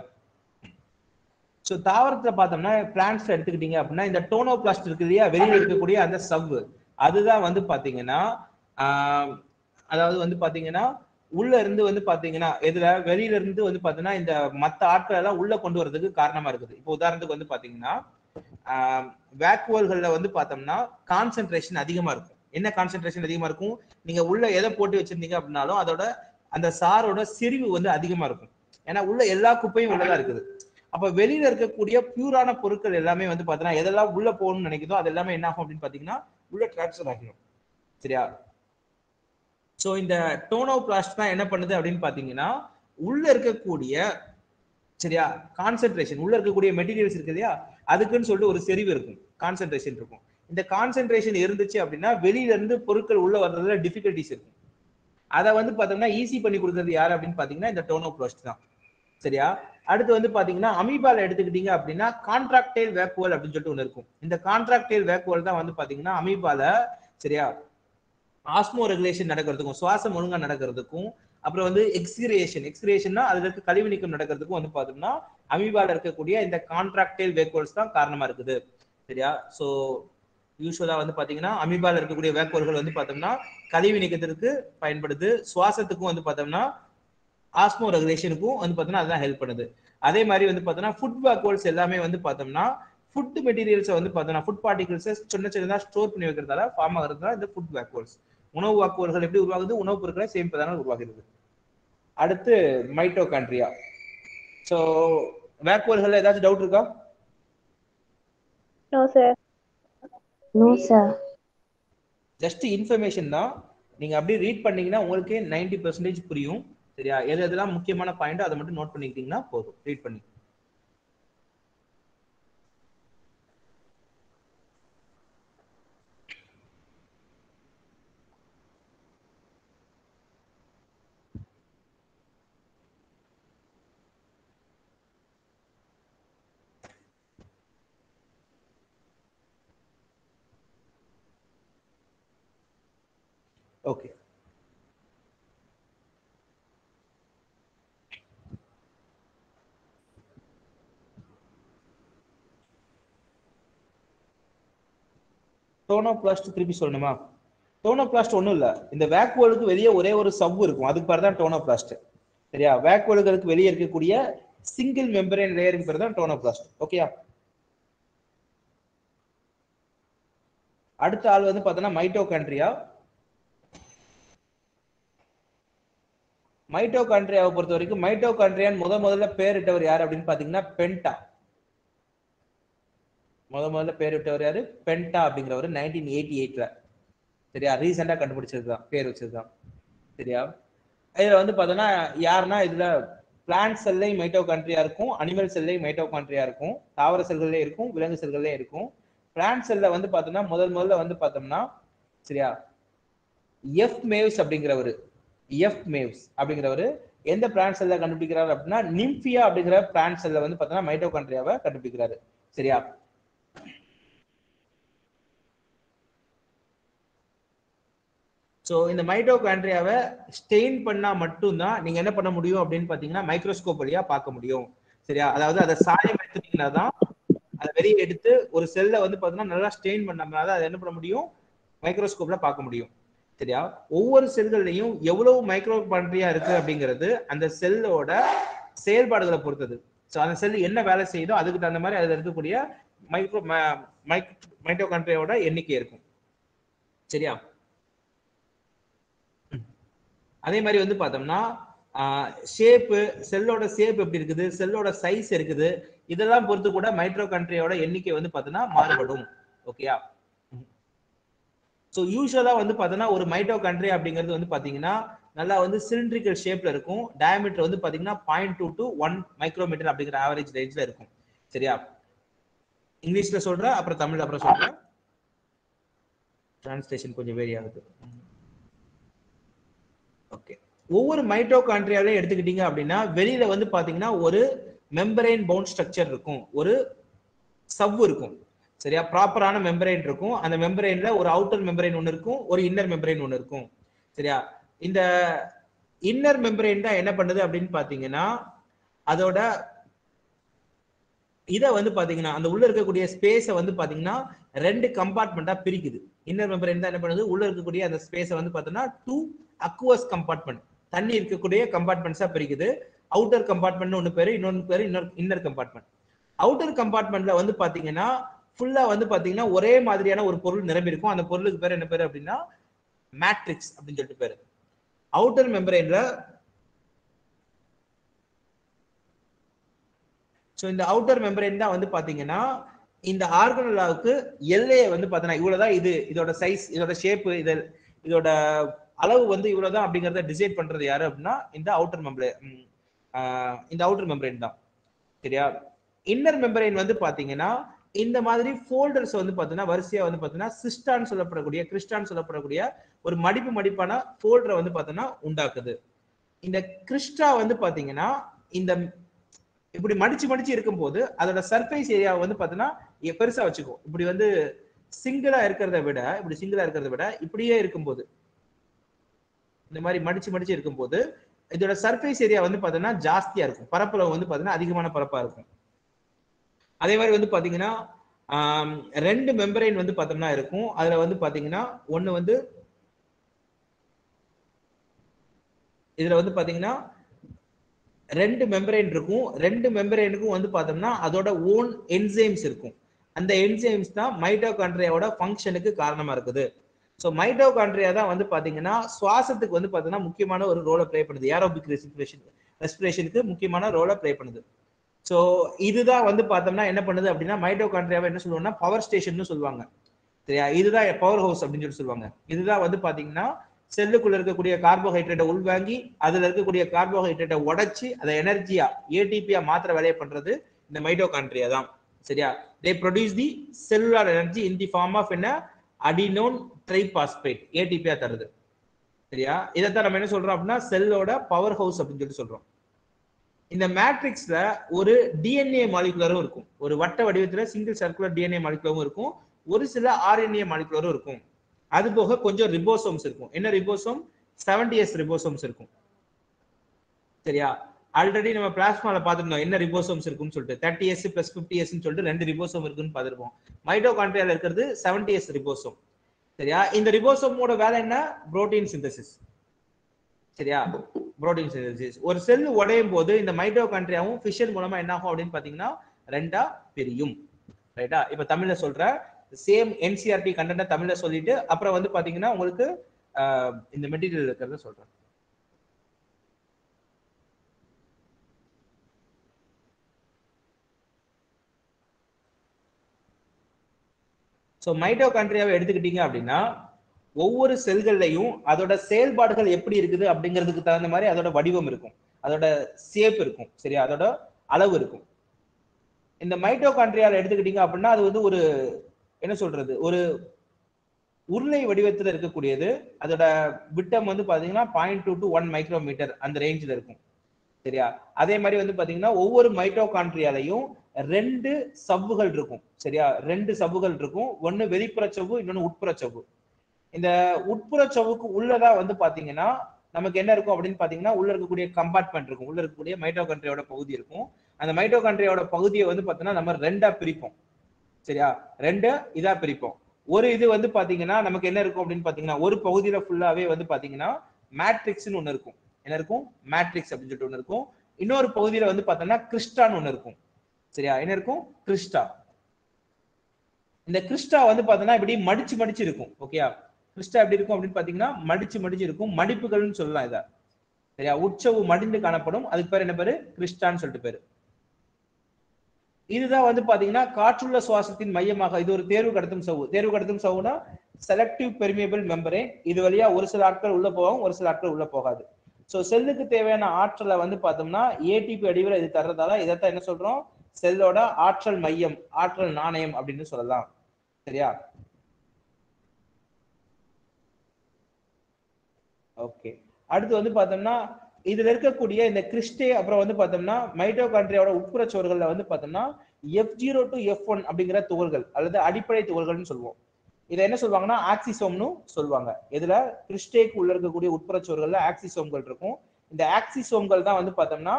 ஸோ தாவரத்துல பார்த்தோம்னா பிளான்ட்ஸ் எடுத்துக்கிட்டீங்க அப்படின்னா இந்த டோனோபிளாஸ்ட் இருக்கு இல்லையா? வெளியில இருக்கக்கூடிய அந்த சவ்வு அதுதான் வந்து பாத்தீங்கன்னா ஆஹ் அதாவது வந்து பாத்தீங்கன்னா உள்ள இருந்து வந்து பாத்தீங்கன்னா எதுல வெளியில இருந்து வந்து பாத்தீங்கன்னா இந்த மத்த ஆட்கள் எல்லாம் உள்ள கொண்டு வரதுக்கு காரணமா இருக்குது. இப்போ உதாரணத்துக்கு வந்து பாத்தீங்கன்னா வேக்குவல்கள்ல வந்து பார்த்தோம்னா கான்சென்ட்ரேஷன் அதிகமா இருக்கும். என்ன கான்சென்ட்ரேஷன் அதிகமா இருக்கும்? நீங்க உள்ள எதை போட்டு வச்சிருந்தீங்க அப்படின்னாலும் அதோட அந்த சாரோட செறிவு வந்து அதிகமா இருக்கும். ஏன்னா உள்ள எல்லா குப்பையும் உள்ளதா இருக்குது. அப்ப வெளியில இருக்கக்கூடிய பியூரான பொருட்கள் எல்லாமே வந்து பாத்தீங்கன்னா எதெல்லாம் உள்ள போகணும்னு நினைக்குதோ அது எல்லாமே என்ன ஆகும் அப்படின்னு பாத்தீங்கன்னா உள்ள டிரான்ஸ்ஃபர் ஆகிடும். சரியா? சோ இந்த டோனோ பிளாஸ்ட் தான் என்ன பண்ணுது அப்படின்னு பாத்தீங்கன்னா உள்ள இருக்கக்கூடிய சரியா? கான்சென்ட்ரேஷன் உள்ள இருக்கக்கூடிய மெட்டீரியல்ஸ் இருக்கு இல்லையா? அதுக்குன்னு சொல்லிட்டு ஒரு செறிவு இருக்கும். கான்சென்ட்ரேஷன் இருக்கும். இந்த கான்சென்ட்ரேஷன் இருந்துச்சு அப்படின்னா வெளியில இருந்து பொருட்கள் உள்ள வர்றதுல டிஃபிகல்டிஸ் இருக்கும். அதை வந்து பார்த்தோம்னா ஈஸி பண்ணி கொடுக்கறது யார் அப்படின்னு பாத்தீங்கன்னா இந்த டோனோ பிளாஸ்ட் தான். சரியா? அடுத்து வந்து பாத்தீங்கன்னா அமீபால எடுத்துக்கிட்டீங்க அப்படின்னா கான்ட்ராக்டைல் வேக்குவல் அப்படின்னு சொல்லிட்டு ஒன்று இருக்கும். இந்த கான்ட்ராக்டைல் வேக்குவல் தான் வந்து பாத்தீங்கன்னா அமீபால சரியா? ஆஸ்மோ ரெகுலேஷன் நடக்கிறதுக்கும் சுவாசம் ஒழுங்கா நடக்கிறதுக்கும் அப்புறம் வந்து எக்ஸ்கிரியேஷன் எக்ஸ்கிரியேஷன்னா அதுல இருக்க கழிவு நீக்கம் நடக்கிறதுக்கும் வந்து பாத்தோம்னா அமீபால இருக்கக்கூடிய இந்த கான்ட்ராக்டைல் வேக்குவல்ஸ் தான் காரணமா இருக்குது. சரியா? சோ யூஸ்வலா வந்து பாத்தீங்கன்னா அமீபால இருக்கக்கூடிய வேக்குவல்கள் வந்து பார்த்தோம்னா கழிவு நீக்கத்திற்கு பயன்படுது சுவாசத்துக்கும் வந்து பார்த்தோம்னா ஆஸ்மோ ரெகுலேஷனுக்கும் வந்து பார்த்தோம்னா அதுதான் ஹெல்ப் பண்ணுது. அதே மாதிரி வந்து பார்த்தோம்னா ஃபுட் வேக்குவல்ஸ் எல்லாமே வந்து பார்த்தோம்னா ஃபுட் மெட்டீரியல்ஸை வந்து பார்த்தோம்னா ஃபுட் பார்ட்டிகல்ஸை சின்ன சின்னதா ஸ்டோர் பண்ணி வைக்கிறதால ஃபார்ம் ஆகிறதுனால இந்த ஃபுட் வேக்யூல்ஸ் உணவு வாக்குவல்கள் எப்படி உருவாகுது? உணவுப் பொருட்களை சேமிப்பதனால் உருவாகிறது. அடுத்து மைட்டோகாண்ட்ரியா ஸோ வேக்யூல்கள் ஏதாச்சும் டவுட் இருக்கா. ஜஸ்ட் இன்ஃபர்மேஷன் தான். நீங்க அப்படியே ரீட் பண்ணீங்கன்னா உங்களுக்கே நைன்டி பெர்சன்டேஜ் புரியும். சரியா? எது எதெல்லாம் முக்கியமான பாயிண்ட் அதை மட்டும் நோட் பண்ணிக்கிட்டீங்கன்னா போதும். ரீட் பண்ணி ஓகே டோனோபிளாஸ்ட் திருப்பி சொல்லணுமா? டோனோபிளாஸ்ட் ஒன்றும் இல்லை. இந்த வேக்வேலுக்கு வெளியே ஒரே ஒரு சவ்வு இருக்கும். அதுக்கு பேர் தான் டோனோபிளாஸ்ட் சரியா? வேக்வேலுகளுக்கு வெளியே இருக்கக்கூடிய சிங்கிள் மெம்பரேன் லேயரிங் பேர் தான் டோனோபிளாஸ்ட் ஓகேயா? அடுத்த ஆள் வந்து பார்த்தோன்னா மைட்டோகாண்ட்ரியா மைட்டோகாண்ட்ரியாவை பொறுத்த வரைக்கும் மைட்டோகாண்ட்ரியான் முத முதல்ல பேரிட்டவர் யார் அப்படின்னு பார்த்தீங்கன்னா பென்டா முத முதல்ல பேர் விட்டவர் யாரு? பென்டா அப்படிங்கிறவர் நைன்டீன் எயிட்டி எயிட்ல சரியா? ரீசெண்டா கண்டுபிடிச்சது தான் பேர் வச்சதுதான். சரியா? இதுல வந்து பார்த்தோன்னா யாருன்னா இதுல பிளான்ட் செல்லையும் மைட்டோகாண்ட்ரியா இருக்கும் அனிமல் செல்லையும் மைட்டோகாண்ட்ரியா இருக்கும் தாவர செல்கள்லயும் இருக்கும் விலங்கு செல்கள்லயும் இருக்கும். பிளான்ட் செல்ல வந்து பார்த்தோம்னா முதல் முதல்ல வந்து பார்த்தோம்னா சரியா? எஃப் மேவ்ஸ் அப்படிங்கிறவர். எஃப் மேவ்ஸ் அப்படிங்கிறவர். எந்த பிளான்ட் செல்ல கண்டுபிடிக்கிறாரு அப்படின்னா நிம்ஃபியா அப்படிங்கிற பிளான்ட் செல்ல வந்து பார்த்தோம்னா மைட்டோகாண்ட்ரியாவை கண்டுபிடிக்கிறாரு. சரியா? ஸோ இந்த மைட்டோகாண்ட்ரியாவை ஸ்டெயின் பண்ணால் மட்டும்தான் நீங்கள் என்ன பண்ண முடியும் அப்படின்னு பார்த்தீங்கன்னா மைக்ரோஸ்கோப் வழியாக பார்க்க முடியும். சரியா? அதாவது அதை சாயம் எடுத்துட்டீங்கன்னா தான் அதை வெளியே எடுத்து ஒரு செல்லை வந்து பார்த்தீங்கன்னா நல்லா ஸ்டெயின் பண்ணோம்னா தான் அதை என்ன பண்ண முடியும்? மைக்ரோஸ்கோப்பில் பார்க்க முடியும். சரியா? ஒவ்வொரு செல்கள்லையும் எவ்வளவு மைக்ரோகாண்ட்ரியா இருக்கு அப்படிங்கிறது அந்த செல்லோட செயல்பாடுகளை பொறுத்தது. ஸோ அந்த செல் என்ன வேலை செய்யுதோ அதுக்கு தகுந்த மாதிரி அதில் இருக்கக்கூடிய மைக்ரோ மைட்டோகாண்ட்ரியாவோட எண்ணிக்கை இருக்கும். சரியா? அதே மாதிரி வந்து பார்த்தோம்னா ஷேப்பு செல்லோட ஷேப் எப்படி இருக்குது செல்லோட சைஸ் இருக்குது இதெல்லாம் பொறுத்து கூட மைட்ரோகாண்ட்ரியோட எண்ணிக்கை வந்து பார்த்தோன்னா மாறுபடும். ஓகேயா ஸோ யூஸ்வலாக வந்து பார்த்தோன்னா ஒரு மைட்ரோ கண்ட்ரி அப்படிங்கிறது வந்து பார்த்தீங்கன்னா நல்லா வந்து சிலிண்ட்ரிக்கல் ஷேப்ல இருக்கும். டயமீட்டர் வந்து பார்த்தீங்கன்னா point two to one micrometre அப்படிங்கிற ஆவரேஜ் ரேஞ்சில் இருக்கும். சரியா? இங்கிலீஷில் சொல்கிறேன் அப்புறம் தமிழ் அப்புறம் சொல்கிறேன் டிரான்ஸ்லேஷன் கொஞ்சம் வேரி ஆகுது. ஓகே ஒவ்வொரு மைட்டோகாண்ட்ரியாலையும் எடுத்துக்கிட்டீங்க அப்படின்னா வெளியில வந்து பாத்தீங்கன்னா ஒரு மெம்பரைன் பவுண்ட் ஸ்ட்ரக்சர் இருக்கும். ஒரு சவ் இருக்கும். சரியா? ப்ராப்பரான மெம்பரைன் இருக்கும். அந்த மெம்பரைன்ல ஒரு அவுட்டர் மெம்பரைன் ஒன்று இருக்கும். ஒரு இன்னர் மெம்பரைன் ஒன்று இருக்கும். சரியா? இந்த இன்னர் மெம்பரைன் தான் என்ன பண்ணுது அப்படின்னு பாத்தீங்கன்னா அதோட இதை வந்து பாத்தீங்கன்னா அந்த உள்ள இருக்கக்கூடிய ஸ்பேஸை வந்து பாத்தீங்கன்னா ரெண்டு கம்பார்ட்மெண்டா பிரிக்குது. இன்னர் மெம்பரைன் தான் என்ன பண்ணுது? உள்ள இருக்கக்கூடிய அந்த ஸ்பேஸை வந்து பாத்தீங்கன்னா டூ அக்வஸ் கம்பார்ட்மெண்ட் தண்ணி இருக்கக்கூடிய கம்பார்ட்மெண்ட்ஸா பிரிக்குது. அவுட்டர் கம்பார்ட்மெண்ட் ஒன்று பேரு இன்னொன்று பேரு இன்னொரு இன்னர் கம்பார்ட்மெண்ட் அவுட்டர் கம்பார்ட்மெண்ட்ல வந்து பாத்தீங்கன்னா ஃபுல்லா வந்து பாத்தீங்கன்னா ஒரே மாதிரியான ஒரு பொருள் நிரம்பி இருக்கும். அந்த பொருளுக்கு பேர் என்ன பேரு அப்படின்னா மேட்ரிக்ஸ் அப்படின்னு சொல்லிட்டு பேரு. அவுட்டர் மெம்பரைன்ல ஸோ இந்த அவுட்டர் மெம்பரைன் தான் வந்து பாத்தீங்கன்னா இந்த ஆர்கனலாவுக்கு எல்லையை வந்து பார்த்தீங்கன்னா இவ்வளவுதான் இது. இதோட சைஸ் இதோட ஷேப்பு இது இதோட அளவு வந்து இவ்வளவுதான் அப்படிங்கறத டிசைட் பண்றது யாரு அப்படின்னா இந்த அவுட்டர் மெம்பரே இந்த அவுட்டர் மெம்பரைன் தான். சரியா? இன்னர் மெம்பரைன் வந்து பாத்தீங்கன்னா இந்த மாதிரி ஃபோல்டர்ஸ் வந்து பாத்தீங்கன்னா வரிசையா வந்து பாத்தீங்கன்னா சிஸ்டான் சொல்லப்படக்கூடிய கிறிஸ்டான் சொல்லப்படக்கூடிய ஒரு மடிப்பு மடிப்பான ஃபோல்டரை வந்து பாத்தீங்கன்னா உண்டாக்குது. இந்த கிறிஸ்டா வந்து பாத்தீங்கன்னா இந்த இப்படி மடிச்சு மடிச்சு இருக்கும்போது அதோட சர்ஃபேஸ் ஏரியா வந்து பாத்தீங்கன்னா பெருசா வச்சுக்கும். இப்படி வந்து சிங்கிளா இருக்கிறத விட இப்படி சிங்கிளா இருக்கிறத விட இப்படியே இருக்கும்போது இந்த மாதிரி மடிச்சு மடிச்சு இருக்கும்போது இதோட சர்ஃபேஸ் ஏரியா வந்து பார்த்தீங்கன்னா ஜாஸ்தியா இருக்கும். பரப்பளவு வந்து பார்த்தீங்கன்னா அதிகமான பரப்பா இருக்கும். அதே மாதிரி வந்து பார்த்தீங்கன்னா ரெண்டு மெம்பரைன் வந்து பார்த்தோம்னா இருக்கும். அதுல வந்து பார்த்தீங்கன்னா ஒன்று வந்து இதுல வந்து பார்த்தீங்கன்னா ரெண்டு மெம்பரைன் இருக்கும். ரெண்டு மெம்பரைனுக்கும் வந்து பார்த்தோம்னா அதோட ஓன் என்சைம்ஸ் இருக்கும். அந்த என்சைம்ஸ் தான் மைட்டோகாண்ட்ரியாவோட ஃபங்க்ஷனுக்கு காரணமா இருக்குது. ஸோ மைட்டோகாண்ட்ரியா தான் வந்து பார்த்தீங்கன்னா சுவாசத்துக்கு வந்து பார்த்தீங்கன்னா முக்கியமான ஒரு ரோலை ப்ளே பண்ணுது. ஏரோபிக் ரெசிபிரேஷன் ரெஸ்பிரேஷனுக்கு முக்கியமான ரோலை ப்ளே பண்ணுது. ஸோ இதுதான் வந்து பார்த்தோம்னா என்ன பண்ணுது அப்படின்னா மைட்டோகாண்ட்ரியாவை என்ன சொல்லுவோம்னா பவர் ஸ்டேஷன் சொல்லுவாங்க. சரியா? இதுதான் பவர் ஹவுஸ் அப்படின்னு சொல்லி சொல்லுவாங்க. இதுதான் வந்து பார்த்தீங்கன்னா செல்லுக்குள்ள இருக்கக்கூடிய கார்போஹைட்ரேட்டை உள்வாங்கி அதுல இருக்கக்கூடிய கார்போஹைட்ரேட்டை உடைச்சு அதை எனர்ஜியா ஏடிபியா மாத்திர வேலையை பண்றது இந்த மைட்டோகாண்ட்ரியா தான். சரியா? They produce the cellular energy in the form of என்ன? அடினோன் ட்ரைபாஸ்பேட் ஏடிபியா தருது. சரியா? இதைத்தான் நம்ம என்ன சொல்றோம் அப்படின்னா செல்லோட பவர் ஹவுஸ் அப்படின்னு சொல்லி சொல்றோம். இந்த மேட்ரிக்ஸ்ல ஒரு டிஎன்ஏ மாலிகுலரும் இருக்கும். ஒரு வட்ட வடிவத்துல சிங்கிள் சர்க்குலர் டிஎன்ஏ மாலிகுலரும் இருக்கும். ஒரு சில ஆர்என்ஏ மாலிகுலரும் இருக்கும். அது போக கொஞ்சம் ரிபோசோம்ஸ் இருக்கும். என்ன ரிபோசோம் செவன்டி எஸ் ரிபோசோம்ஸ் இருக்கும். சரியா? ஆல்ரெடி நம்ம பிளாஸ்மால பாத்துருந்தோம் என்ன ரிபோசோம்ஸ் இருக்குன்னு சொல்லிட்டு. Thirty S plus fifty S சொல்லிட்டு ரெண்டு ரிபோசோம் இருக்குன்னு பார்த்துருப்போம். மைட்டோகாண்ட்ரியால இருக்கிறது செவன்டி எஸ் ரிபோசோம் சரியா? இந்த ரிபோசோமோட வேலை என்ன? Protein synthesis. சரியா? Protein synthesis. ஒரு செல் உடையும் போது இந்த மைட்டோகாண்ட்ரியாவும் ஃபிஷன் மூலமா என்ன ஆகும் அப்படின்னு பாத்தீங்கன்னா ரெண்டா பிரியும். ரைட்டா இப்ப தமிழ்ல சொல்ற சேம் என்சிஆர்டி கண்டென்ட்டை தமிழ்ல சொல்லிட்டு அப்புறம் வந்து பாத்தீங்கன்னா உங்களுக்கு இந்த மெட்டீரியல் இருக்கிறத சொல்றேன். ஸோ மைட்டோகாண்ட்ரியாவை எடுத்துக்கிட்டீங்க அப்படின்னா ஒவ்வொரு செல்கள்லையும் அதோட செயல்பாடுகள் எப்படி இருக்குது அப்படிங்கிறதுக்கு தகுந்த மாதிரி அதோட வடிவம் இருக்கும். அதோட சேப் இருக்கும் சரியா? அதோட அளவு இருக்கும். இந்த மைட்டோகாண்ட்ரியால எடுத்துக்கிட்டீங்க அப்படின்னா அது வந்து ஒரு என்ன சொல்றது? ஒரு உருளை வடிவத்தில் இருக்கக்கூடியது. அதோட விட்டம் வந்து பார்த்தீங்கன்னா point two to one micrometre அந்த ரேஞ்சில் இருக்கும் சரியா? அதே மாதிரி வந்து பார்த்தீங்கன்னா ஒவ்வொரு மைட்டோகாண்ட்ரியாலையும் ரெண்டு சவ்வுகள் இருக்கும். சரியா? ரெண்டு சவ்வுகள் இருக்கும். ஒன்னு வெளிப்புற சவ்வு இன்னொன்னு உட்புற சவ்வு. இந்த உட்புற சவ்வுக்கு உள்ளதா வந்து பாத்தீங்கன்னா நமக்கு என்ன இருக்கும் அப்படின்னு பாத்தீங்கன்னா உள்ள இருக்கக்கூடிய கம்பார்ட்மெண்ட் இருக்கும். உள்ள இருக்கக்கூடிய மைட்டோகண்ட்ரியோட பகுதி இருக்கும். அந்த மைட்டோகண்ட்ரியோட பகுதியை வந்து பாத்தீங்கன்னா நம்ம ரெண்டா பிரிப்போம். சரியா? ரெண்டு இதா பிரிப்போம். ஒரு இது வந்து பாத்தீங்கன்னா நமக்கு என்ன இருக்கும் அப்படின்னு பாத்தீங்கன்னா ஒரு பகுதியில ஃபுல்லாவே வந்து பாத்தீங்கன்னா மேட்ரிக்ஸ்னு ஒண்ணு இருக்கும். என்ன இருக்கும்? மேட்ரிக்ஸ் அப்படின்னு சொல்லிட்டு ஒண்ணு இருக்கும். இன்னொரு பகுதியில வந்து பாத்தீங்கன்னா கிறிஸ்டான்னு ஒண்ணு இருக்கும். சரியா? என்ன இருக்கும்? கிறிஸ்டா இந்த கிறிஸ்டா வந்து பாத்தீங்கன்னா இப்படி மடிச்சு மடிச்சு இருக்கும். ஓகேயா? கிறிஸ்டா எப்படி இருக்கும் அப்படின்னு பாத்தீங்கன்னா மடிச்சு மடிச்சு இருக்கும். மடிப்புகள்னு சொல்லலாம் இத. சரியா? உற்சவு மடிந்து காணப்படும். அதுக்கு பேர் என்ன பேரு? கிறிஸ்டான்னு சொல்லிட்டு பேரு. இதுதான் வந்து பாத்தீங்கன்னா காற்றுள்ள சுவாசத்தின் மையமாக. இது ஒரு தேர்வு கடத்தும் சவு தேர்வு கடத்தும் சவுனா செலக்டிவ் பெர்மியபிள் மெம்பரே இது வழியா ஒரு சில ஆட்கள் உள்ள போகும் ஒரு சில ஆட்கள் உள்ள போகாது. ஸோ செல்லுக்கு தேவையான ஆற்றலை வந்து பார்த்தோம்னா ஏடிபி அடிவில் இது தர்றதால இதைத்தான் என்ன சொல்றோம்? செல்லோட ஆற்றல் மையம் ஆற்றல் நாணயம் அப்படின்னு சொல்லலாம். சரியா? ஓகே அடுத்து வந்து பார்த்தோம்னா இதுல இருக்கக்கூடிய இந்த கிறிஸ்டே அப்புறம் வந்து பார்த்தோம்னா மைட்டோகாண்ட்ரியாவோட உட்புற சுவர்கள்ல வந்து பார்த்தோம்னா F zero to F one அப்படிங்கிற துகள்கள் அல்லது அடிப்படை துகள்கள்னு சொல்லுவோம். இதை என்ன சொல்லுவாங்கன்னா ஆக்சிசோம்னு சொல்லுவாங்க. இதுல கிறிஸ்டேக்கு உள்ள இருக்கக்கூடிய உட்புற சுவர்கள்ல ஆக்சிசோம்கள் இருக்கும். இந்த ஆக்சிசோம்கள் தான் வந்து பார்த்தோம்னா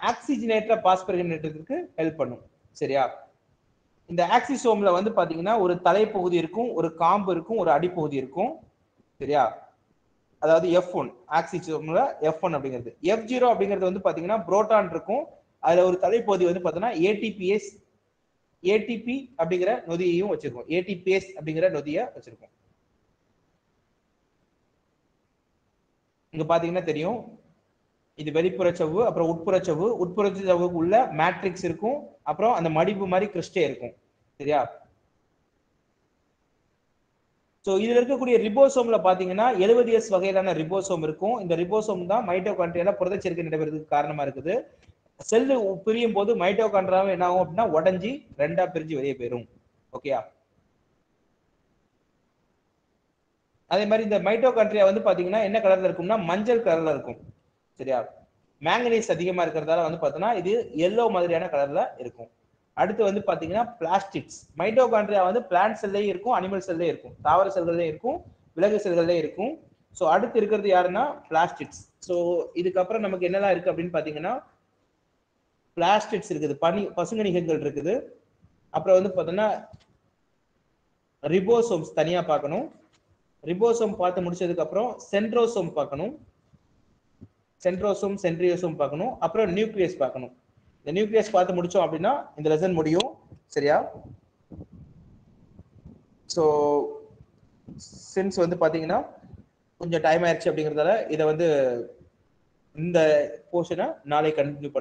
ஆக்சிஜனேற்ற பாஸ்பரினேற்றத்துக்கு ஹெல்ப் பண்ணும். சரியா? இந்த ஆக்சிசோம்ல வந்து பாத்தீங்கன்னா ஒரு தலைப்பகுதி இருக்கும் ஒரு காம்பு இருக்கும் ஒரு அடிப்பகுதி இருக்கும். சரியா? அதாவது எஃப் ஒன் ஆக்சிசோம்ல எஃப் ஒன் அப்படிங்கிறது. எஃப் ஜீரோ அப்படிங்கிறது வந்து பாத்தீங்கன்னா புரோட்டான் இருக்கும். அதுல ஒரு தலைப்பகுதி வந்து பாத்தீங்கன்னா ஏடிபிஎஸ் ஏடிபி அப்படிங்கிற நொதியையும் வச்சிருக்கோம். ஏடிபிஎஸ் அப்படிங்கிற நொதியை வச்சிருக்கோம். இங்க பாத்தீங்கன்னா தெரியும். இது வெளிப்புற சவ்வு அப்புறம் உட்புற சவ்வு. உட்புற சவ்வுக்கு உள்ள மேட்ரிக்ஸ் இருக்கும். அப்புறம் அந்த மடிப்பு மாதிரி கிறிஸ்டே இருக்கும். சரியா? ஸோ இதுல இருக்கக்கூடிய ரிபோசோம்ல பாத்தீங்கன்னா எழுபது எஸ் வகையிலான ரிபோசோம் இருக்கும். இந்த ரிபோசோம் தான் மைட்டோகாண்ட்ரியால புரதச்சேர்க்கை நடைபெறதுக்கு காரணமா இருக்குது. செல்லு பிரியும் போது மைட்டோகாண்ட்ரியாவும் என்ன ஆகும் அப்படின்னா உடஞ்சி ரெண்டா பிரிஞ்சு வெளியே போயிடும் ஓகேயா அதே மாதிரி இந்த மைட்டோகாண்ட்ரியா வந்து பாத்தீங்கன்னா என்ன கலர்ல இருக்கும்னா மஞ்சள் கலர்ல இருக்கும். சரியா மேங்கனீஸ் அதிகமா இருக்கிறதால வந்து பார்த்தோம்னா இது எல்லோ மாதிரியான கலர்ல இருக்கும். அடுத்து வந்து பாத்தீங்கன்னா பிளாஸ்டிக்ஸ் மைட்டோகாண்ட்ரியா வந்து பிளான்ட் செல்லையும் இருக்கும் அனிமல் செல்லையும் இருக்கும். தாவர செல்கள்லையும் இருக்கும் விலங்கு செல்கள்லையும் இருக்கும். ஸோ அடுத்து இருக்கிறது யாருன்னா பிளாஸ்டிக்ஸ் ஸோ இதுக்கப்புறம் நமக்கு என்னெல்லாம் இருக்கு அப்படின்னு பாத்தீங்கன்னா பிளாஸ்டிக்ஸ் இருக்குது. பனி பசுங்கணிகங்கள் இருக்குது. அப்புறம் வந்து பார்த்தோம்னா ரிபோசோம்ஸ் தனியா பார்க்கணும். ரிபோசோம் பார்த்து முடிச்சதுக்கு அப்புறம் சென்ட்ரோசோம் பார்க்கணும். சென்ட்ரோசோம் சென்ட்ரியோசோம் பார்க்கணும். அப்புறம் நியூக்ளியஸ் பார்க்கணும். இந்த நியூக்ளியஸ் பார்த்து முடிச்சோம் அப்படின்னா இந்த லெசன் முடியும். சரியா? ஸோ சின்ஸ் வந்து பார்த்தீங்கன்னா கொஞ்சம் டைம் ஆயிடுச்சு அப்படிங்கிறதால இதை வந்து இந்த போர்ஷனை நாளை கண்டினியூ பண்ண